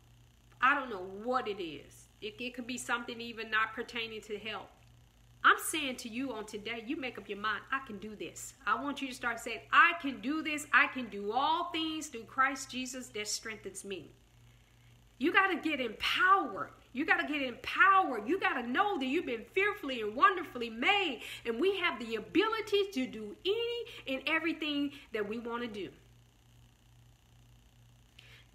I don't know what it is. It, it could be something even not pertaining to health. I'm saying to you on today, you make up your mind, I can do this. I want you to start saying, I can do this. I can do all things through Christ Jesus that strengthens me. You got to get empowered. You got to get empowered. You got to know that you've been fearfully and wonderfully made, and we have the ability to do any and everything that we want to do.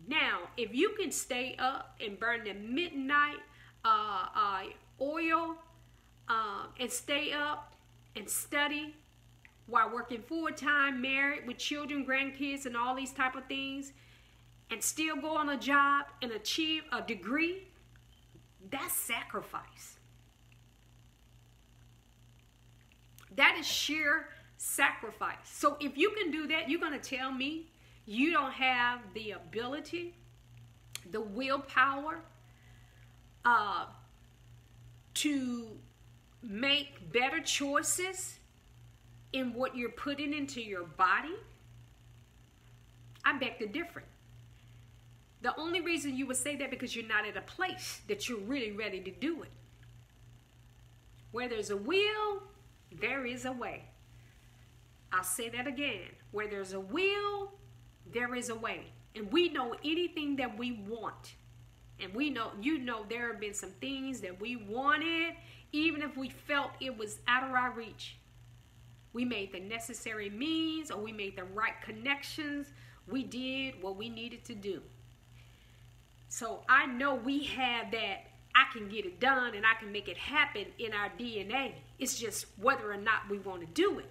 Now, if you can stay up and burn the midnight uh, uh, oil uh, and stay up and study while working full time, married with children, grandkids, and all these type of things, and still go on a job and achieve a degree, that's sacrifice. That is sheer sacrifice. So if you can do that, you're going to tell me you don't have the ability, the willpower uh, to make better choices in what you're putting into your body? I beg to differ. The only reason you would say that because you're not at a place that you're really ready to do it. Where there's a will, there is a way. I'll say that again. Where there's a will, there is a way. And we know anything that we want. And we know, you know, there have been some things that we wanted, even if we felt it was out of our reach. We made the necessary means or we made the right connections. We did what we needed to do. So I know we have that I can get it done and I can make it happen in our DNA. It's just whether or not we want to do it.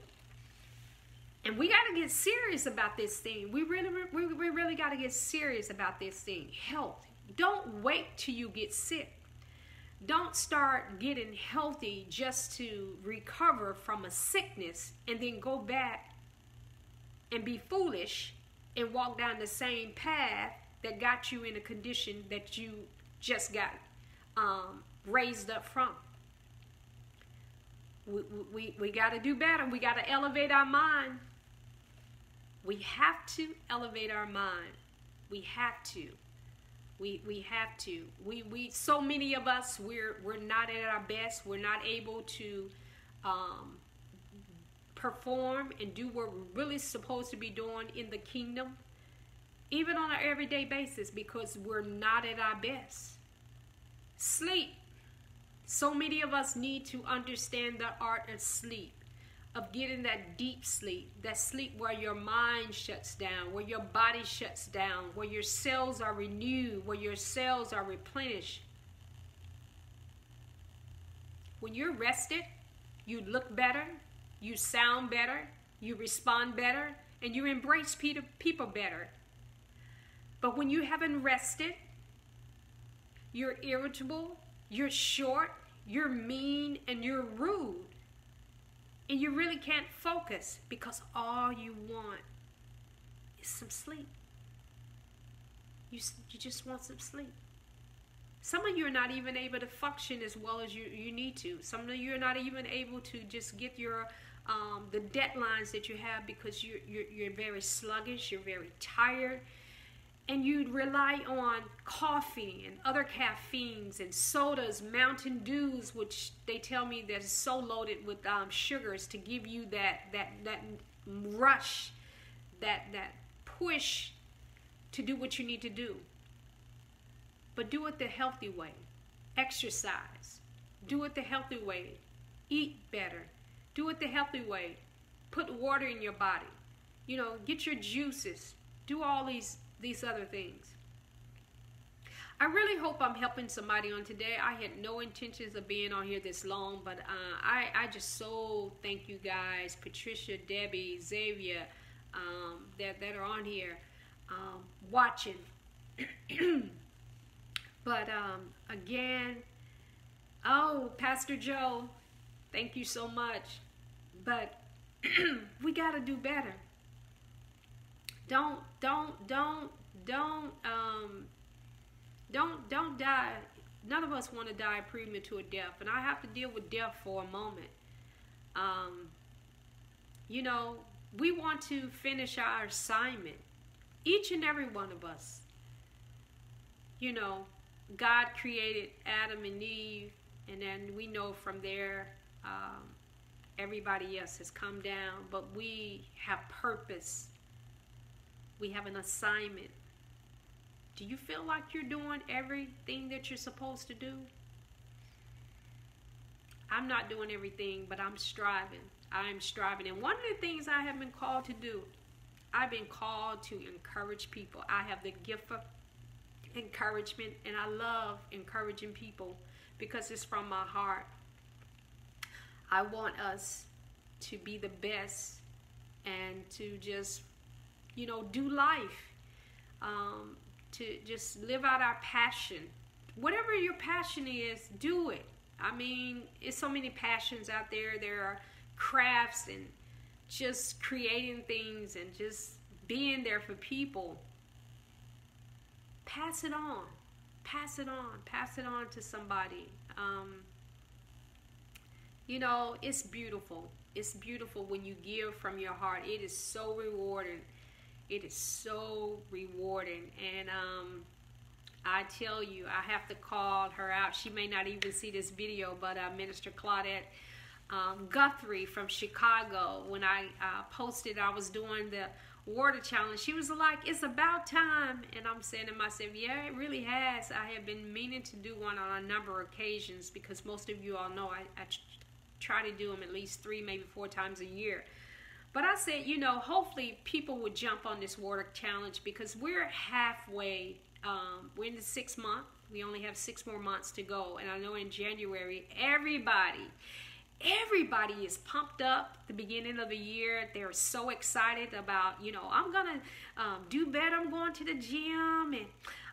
And we got to get serious about this thing. We really, we, we really got to get serious about this thing. Health. Don't wait till you get sick. Don't start getting healthy just to recover from a sickness and then go back and be foolish and walk down the same path that got you in a condition that you just got um, raised up from. We, we, we got to do better. We got to elevate our mind. We have to elevate our mind. We have to. We, we have to. We, we so many of us we're we're not at our best. We're not able to um, perform and do what we're really supposed to be doing in the kingdom even on an everyday basis, because we're not at our best. Sleep. So many of us need to understand the art of sleep, of getting that deep sleep, that sleep where your mind shuts down, where your body shuts down, where your cells are renewed, where your cells are replenished. When you're rested, you look better, you sound better, you respond better, and you embrace people better. But when you haven't rested, you're irritable, you're short, you're mean, and you're rude. And you really can't focus because all you want is some sleep. You, you just want some sleep. Some of you are not even able to function as well as you, you need to. Some of you are not even able to just get your um, the deadlines that you have because you're, you're, you're very sluggish, you're very tired, and you'd rely on coffee and other caffeines and sodas, Mountain Dews, which they tell me that is so loaded with um, sugars to give you that that that rush, that that push to do what you need to do. But do it the healthy way. Exercise. Do it the healthy way. Eat better. Do it the healthy way. Put water in your body. You know, get your juices. Do all these these other things. I really hope I'm helping somebody on today. I had no intentions of being on here this long, but uh, I, I just so thank you guys, Patricia, Debbie, Xavier, um, that, that are on here. um, watching. but um, again, oh, Pastor Joe, thank you so much. But we got to do better. Don't, don't, don't, don't, um, don't, don't die. None of us want to die premature death, and I have to deal with death for a moment. Um, you know, we want to finish our assignment. Each and every one of us. You know, God created Adam and Eve, and then we know from there um, everybody else has come down, but we have purpose. We have an assignment. Do you feel like you're doing everything that you're supposed to do? I'm not doing everything, but I'm striving. I'm striving. And one of the things I have been called to do, I've been called to encourage people. I have the gift of encouragement, and I love encouraging people because it's from my heart. I want us to be the best and to just, you know, do life, um, to just live out our passion. Whatever your passion is, do it. I mean, it's so many passions out there. There are crafts and just creating things and just being there for people. Pass it on. Pass it on. Pass it on to somebody. Um, you know, it's beautiful. It's beautiful when you give from your heart. It is so rewarding. It is so rewarding. And um, I tell you, I have to call her out. She may not even see this video, but uh, Minister Claudette um, Guthrie from Chicago, when I uh, posted I was doing the water challenge, she was like, It's about time. And I'm saying to myself, Yeah, it really has. I have been meaning to do one on a number of occasions because most of you all know I, I try to do them at least three, maybe four times a year. But I said, you know, hopefully people would jump on this water challenge because we're halfway. Um, we're in the sixth month. We only have six more months to go. And I know in January, everybody, everybody is pumped up the beginning of the year they're so excited about you know i'm gonna um, do better i'm going to the gym and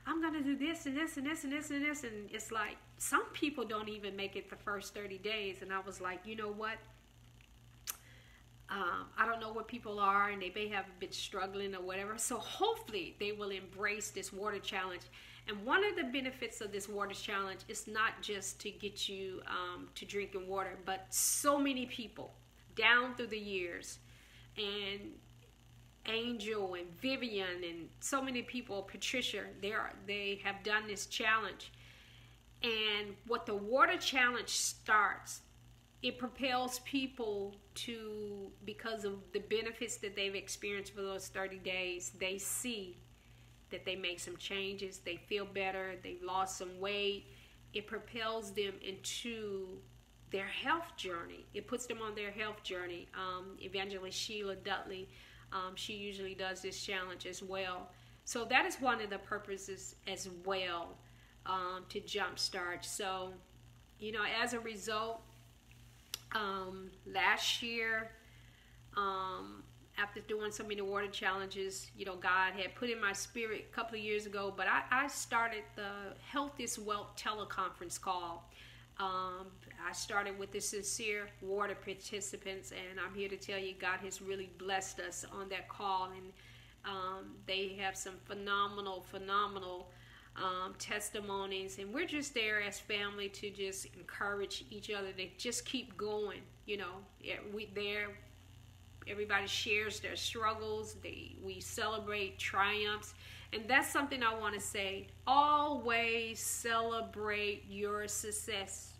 i'm gonna do this and this and this and this and this and it's like some people don't even make it the first 30 days and i was like you know what um, I don't know what people are and they may have been struggling or whatever. So hopefully they will embrace this water challenge and one of the benefits of this water challenge is not just to get you um, to drinking water, but so many people down through the years, and Angel and Vivian and so many people, Patricia, they are they have done this challenge. And what the water challenge starts, it propels people to because of the benefits that they've experienced for those 30 days, they see that they make some changes, they feel better, they've lost some weight. It propels them into their health journey. It puts them on their health journey. Um, Evangelist Sheila Dudley, um, she usually does this challenge as well. So that is one of the purposes as well um, to jumpstart. So, you know, as a result, um, last year, um, after doing so many water challenges, you know, God had put in my spirit a couple of years ago, but I, I started the Health is Wealth teleconference call. Um, I started with the sincere water participants, and I'm here to tell you, God has really blessed us on that call, and um, they have some phenomenal, phenomenal um, testimonies, and we're just there as family to just encourage each other to just keep going. You know, we there everybody shares their struggles they we celebrate triumphs and that's something i want to say always celebrate your success.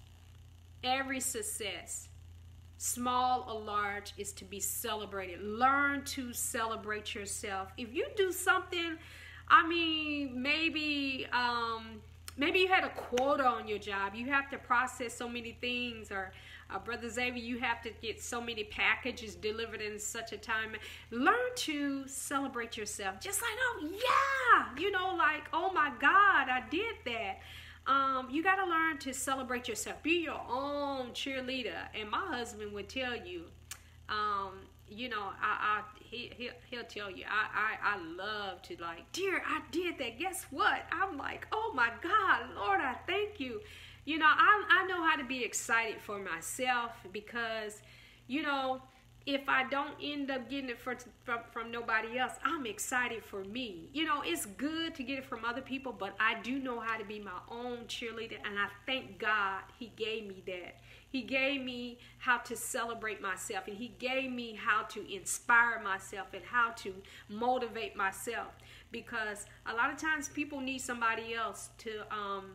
Every success small or large is to be celebrated. Learn to celebrate yourself. If you do something i mean maybe um maybe you had a quota on your job you have to process so many things or uh, Brother Xavier, you have to get so many packages delivered in such a time. Learn to celebrate yourself. Just like, oh, yeah, you know, like, oh my God, I did that. Um, you got to learn to celebrate yourself. Be your own cheerleader. And my husband would tell you, um, you know, I, I he, he'll, he'll tell you, I, I, I love to like, dear, I did that. Guess what? I'm like, oh my God, Lord, I thank you. You know, I, I know how to be excited for myself because, you know, if I don't end up getting it from, from nobody else, I'm excited for me. You know, it's good to get it from other people, but I do know how to be my own cheerleader, and I thank God He gave me that. He gave me how to celebrate myself, and He gave me how to inspire myself and how to motivate myself. Because a lot of times people need somebody else to um,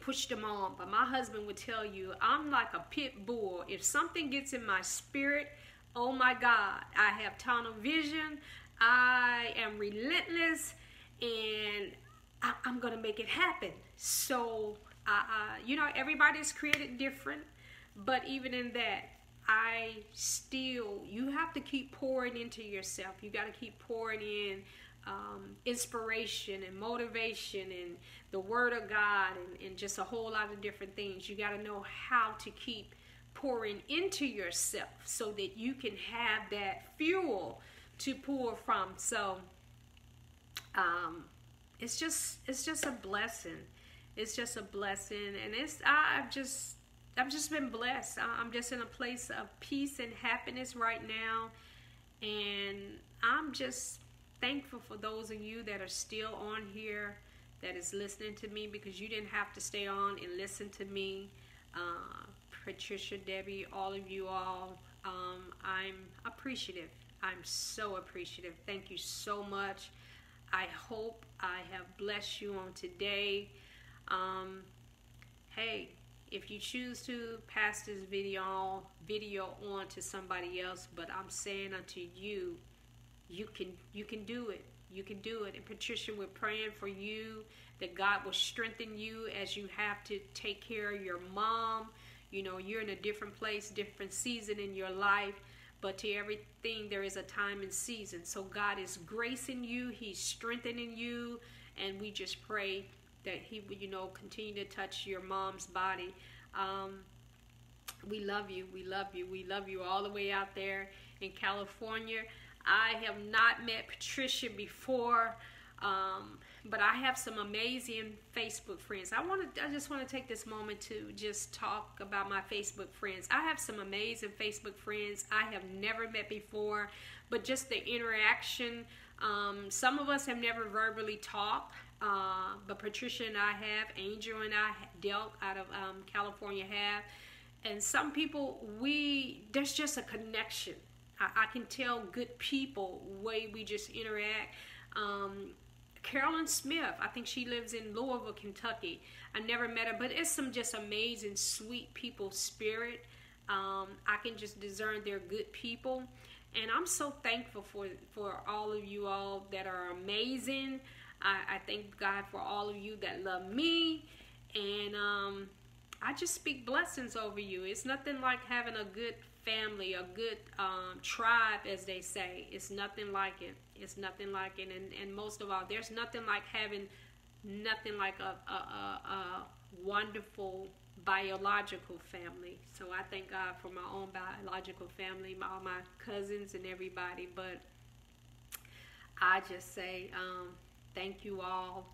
push them on. But my husband would tell you, I'm like a pit bull. If something gets in my spirit, oh my God, I have tunnel vision. I am relentless, and I, am gonna make it happen. So, uh, uh, you know, everybody's created different, but even in that, I still, you have to keep pouring into yourself. You got to keep pouring in um, inspiration and motivation and the Word of God and, and just a whole lot of different things. You got to know how to keep pouring into yourself so that you can have that fuel to pour from. So um, it's just it's just a blessing. It's just a blessing, and it's I've just I've just been blessed. I'm just in a place of peace and happiness right now, and I'm just thankful for those of you that are still on here that is listening to me because you didn't have to stay on and listen to me. Uh, Patricia, Debbie, all of you all, um, I'm appreciative. I'm so appreciative. Thank you so much. I hope I have blessed you on today. Um, hey, if you choose to pass this video video on to somebody else, but I'm saying unto you, you can you can do it. You can do it. And Patricia, we're praying for you that God will strengthen you as you have to take care of your mom. You know, you're in a different place, different season in your life, but to everything there is a time and season. So God is gracing you, He's strengthening you, and we just pray that He will, you know, continue to touch your mom's body. Um, we love you. We love you. We love you all the way out there in California. I have not met Patricia before, um, but I have some amazing Facebook friends. I want to. I just want to take this moment to just talk about my Facebook friends. I have some amazing Facebook friends I have never met before, but just the interaction. Um, some of us have never verbally talked, but Patricia and I have. Angel and I, Del out of um, California have, and some people we there's just a connection I, I can tell good people way we just interact. Um, Carolyn Smith, I think she lives in Louisville, Kentucky. I never met her, but it's some just amazing, sweet people spirit. Um, I can just discern they're good people. And I'm so thankful for, for all of you all that are amazing. I, I thank God for all of you that love me. And um, I just speak blessings over you. It's nothing like having a good family, a good um, tribe, as they say. It's nothing like it. It's nothing like it. And, and most of all, there's nothing like having nothing like a, a, a, a wonderful biological family. So I thank God for my own biological family, all my cousins and everybody. But I just say um, thank you all.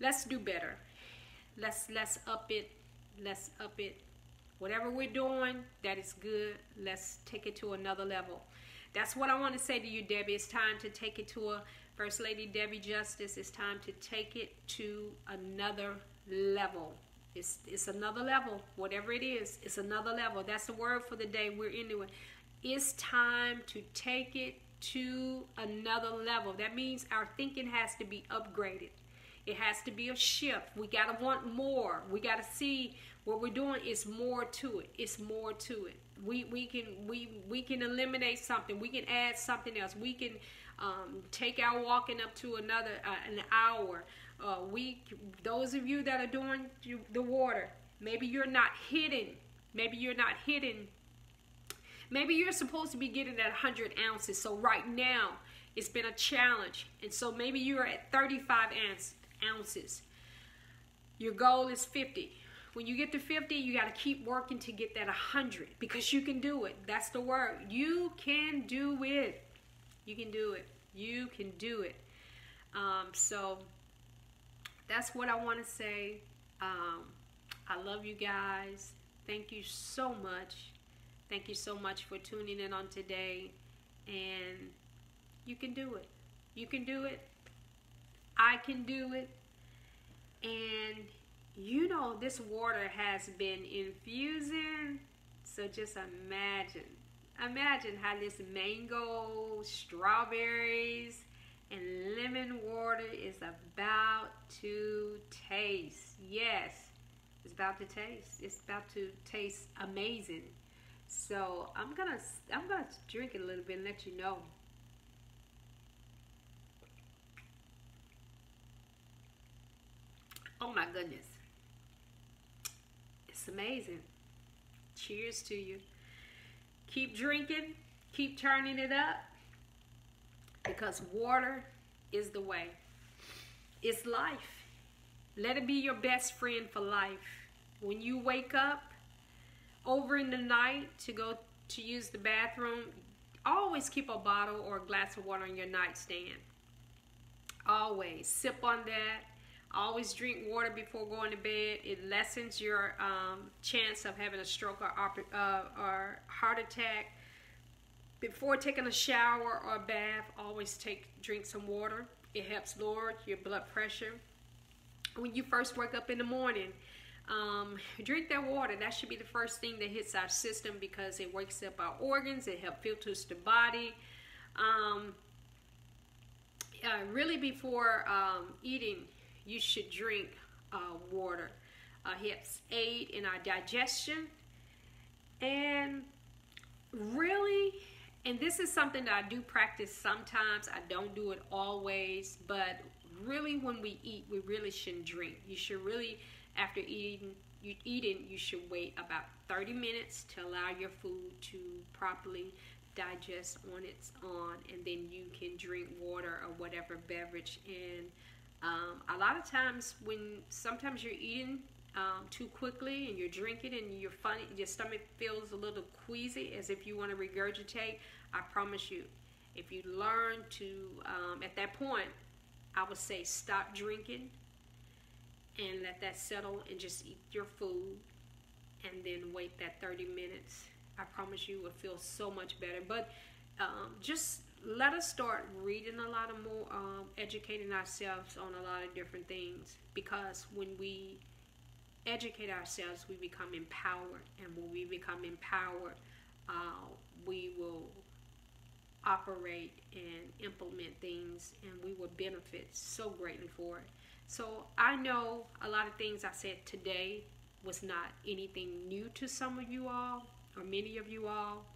Let's do better. Let's let's up it. Let's up it Whatever we're doing, that is good. Let's take it to another level. That's what I want to say to you, Debbie. It's time to take it to a First Lady Debbie Justice. It's time to take it to another level. It's it's another level. Whatever it is, it's another level. That's the word for the day we're into it. It's time to take it to another level. That means our thinking has to be upgraded. It has to be a shift. We got to want more. We got to see what we're doing is more to it. It's more to it. We we can we we can eliminate something. We can add something else. We can um, take our walking up to another uh, an hour. Uh, we those of you that are doing the water, maybe you're not hidden. Maybe you're not hidden. Maybe you're supposed to be getting at 100 ounces. So right now, it's been a challenge. And so maybe you're at 35 ounces. Your goal is 50 when you get to 50, you got to keep working to get that 100 because you can do it. That's the word. You can do it. You can do it. You can do it. Um, so that's what I want to say. Um, I love you guys. Thank you so much. Thank you so much for tuning in on today. And you can do it. You can do it. I can do it. And you know, this water has been infusing. So just imagine. Imagine how this mango, strawberries, and lemon water is about to taste. Yes, it's about to taste. It's about to taste amazing. So I'm gonna I'm gonna drink it a little bit and let you know. Oh my goodness. It's amazing. Cheers to you. Keep drinking, keep turning it up because water is the way. It's life. Let it be your best friend for life. When you wake up over in the night to go to use the bathroom, always keep a bottle or a glass of water on your nightstand. Always sip on that. Always drink water before going to bed. It lessens your um, chance of having a stroke or, uh, or heart attack before taking a shower or a bath, always take drink some water. It helps lower your blood pressure. When you first wake up in the morning, um, drink that water. That should be the first thing that hits our system because it wakes up our organs. It helps filters the body. Um, uh, really, before um, eating, you should drink uh, water. Uh, helps aid in our digestion. And really, and this is something that I do practice sometimes. I don't do it always, but really when we eat, we really shouldn't drink. You should really, after eating, you eating, you should wait about 30 minutes to allow your food to properly digest on its own, and then you can drink water or whatever beverage. And um, a lot of times, when sometimes you're eating um, too quickly and you're drinking and you're funny, your stomach feels a little queasy as if you want to regurgitate, I promise you, if you learn to, um, at that point, I would say stop drinking and let that settle and just eat your food and then wait that 30 minutes. I promise you will feel so much better. But um, just let us start reading a lot of more, um, educating ourselves on a lot of different things because when we educate ourselves, we become empowered. And when we become empowered, uh, we will operate and implement things, and we will benefit so greatly for it. So I know a lot of things I said today was not anything new to some of you all, or many of you all,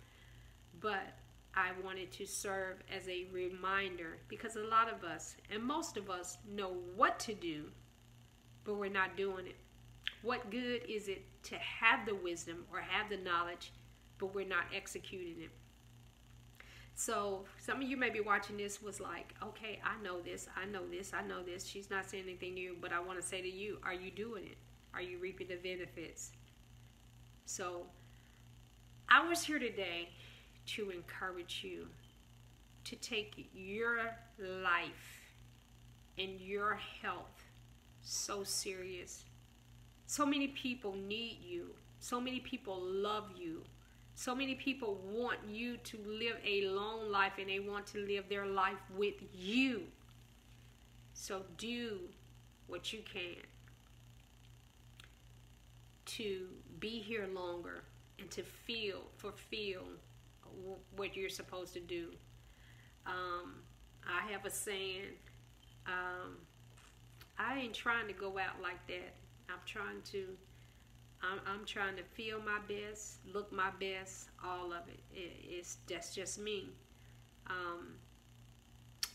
but I wanted to serve as a reminder because a lot of us, and most of us, know what to do, but we're not doing it. What good is it to have the wisdom or have the knowledge, but we're not executing it? So some of you may be watching this was like, okay, I know this, I know this, I know this. She's not saying anything new, but I want to say to you, are you doing it? Are you reaping the benefits? So I was here today to encourage you to take your life and your health so serious so many people need you. So many people love you. So many people want you to live a long life and they want to live their life with you. So do what you can to be here longer and to feel, fulfill what you're supposed to do. Um, I have a saying, um, I ain't trying to go out like that. I'm trying to I'm, I'm trying to feel my best, look my best, all of it. it it's that's just me. Um,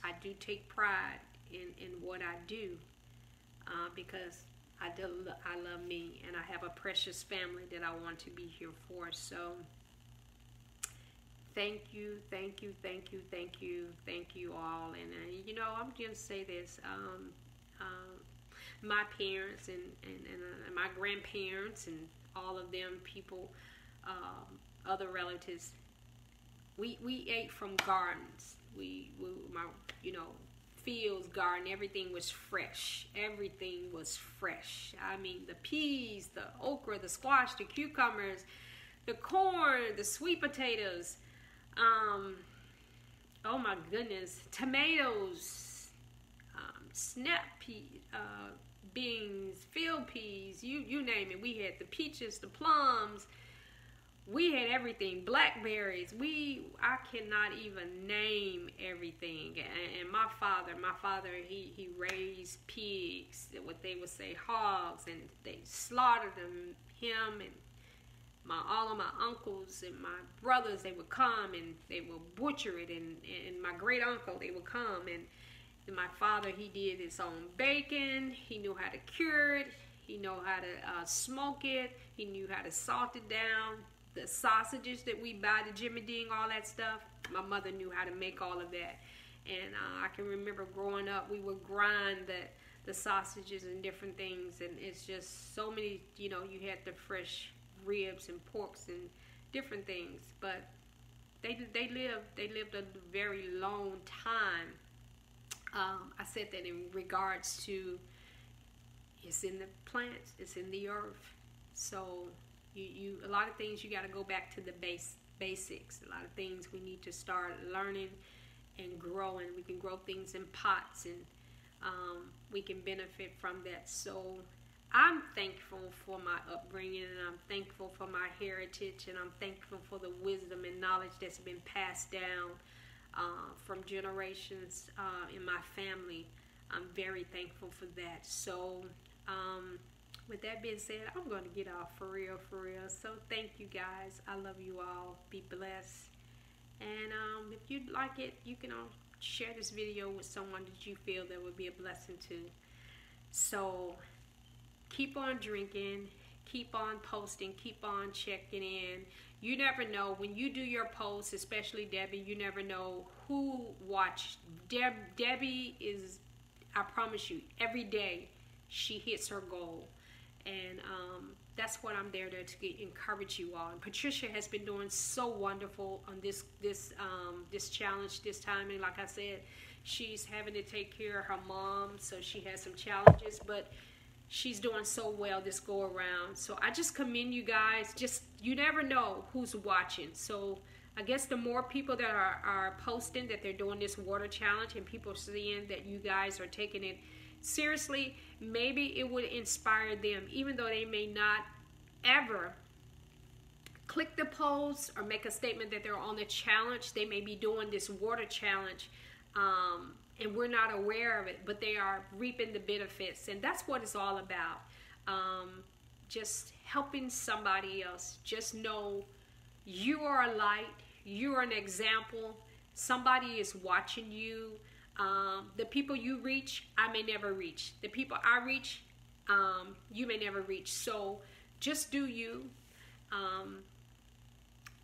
I do take pride in, in what I do uh, because I do I love me and I have a precious family that I want to be here for. So thank you, thank you, thank you, thank you, thank you all. And uh, you know I'm going to say this. Um, um, my parents and, and, and, uh, my grandparents and all of them people, um, other relatives, we, we ate from gardens. We, we, my, you know, fields, garden, everything was fresh. Everything was fresh. I mean, the peas, the okra, the squash, the cucumbers, the corn, the sweet potatoes. Um, oh my goodness, tomatoes, um, snap pea, uh, beans, field peas, you you name it. We had the peaches, the plums. We had everything, blackberries. We I cannot even name everything. And, and my father, my father, he he raised pigs, what they would say hogs, and they slaughtered them. Him and my all of my uncles and my brothers they would come and they would butcher it and, and my great uncle they would come and, and my father he did his own bacon he knew how to cure it he knew how to uh, smoke it he knew how to salt it down the sausages that we buy the jimmy ding all that stuff my mother knew how to make all of that and uh, i can remember growing up we would grind the the sausages and different things and it's just so many you know you had the fresh ribs and porks and different things. But they they lived they lived a very long time. Um, I said that in regards to it's in the plants, it's in the earth. So you, you a lot of things you got to go back to the base basics. A lot of things we need to start learning and growing. We can grow things in pots and um, we can benefit from that. So I'm thankful for my upbringing and I'm thankful for my heritage and I'm thankful for the wisdom and knowledge that's been passed down uh, from generations uh, in my family. I'm very thankful for that. So, um, with that being said, I'm going to get off for real, for real. So, thank you guys. I love you all. Be blessed. And um, if you'd like it, you can uh, share this video with someone that you feel that would be a blessing to. So, keep on drinking, keep on posting, keep on checking in. You never know when you do your posts, especially Debbie. You never know who watched. Deb, Debbie is, I promise you, every day she hits her goal, and um, that's what I'm there to, to encourage you all. And Patricia has been doing so wonderful on this this um, this challenge this time, and like I said, she's having to take care of her mom, so she has some challenges, but she's doing so well this go around. So I just commend you guys. Just you never know who's watching. So I guess the more people that are, are posting that they're doing this water challenge and people seeing that you guys are taking it seriously, maybe it would inspire them, even though they may not ever click the post or make a statement that they're on the challenge. They may be doing this water challenge. Um, and we're not aware of it, but they are reaping the benefits. And that's what it's all about. Um, just helping somebody else. Just know you are a light, you are an example. Somebody is watching you. Um, the people you reach, I may never reach. The people I reach, um, you may never reach. So just do you.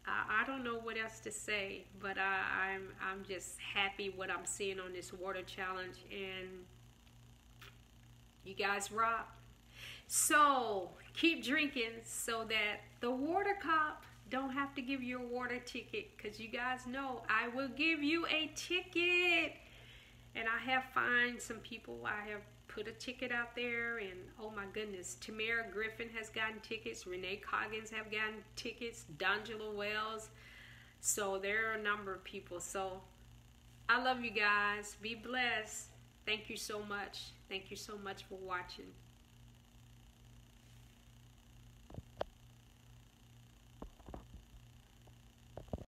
I, I don't know what else to say, but I, I'm I'm just happy what I'm seeing on this water challenge, and you guys rock. So keep drinking so that the water cop don't have to give you a water ticket because you guys know I will give you a ticket. And I have fined some people. I have put a ticket out there, and oh my goodness, Tamara Griffin has gotten tickets, Renee Coggins have gotten tickets, D'Angelo Wells. So there are a number of people. So I love you guys. Be blessed. Thank you so much. Thank you so much for watching.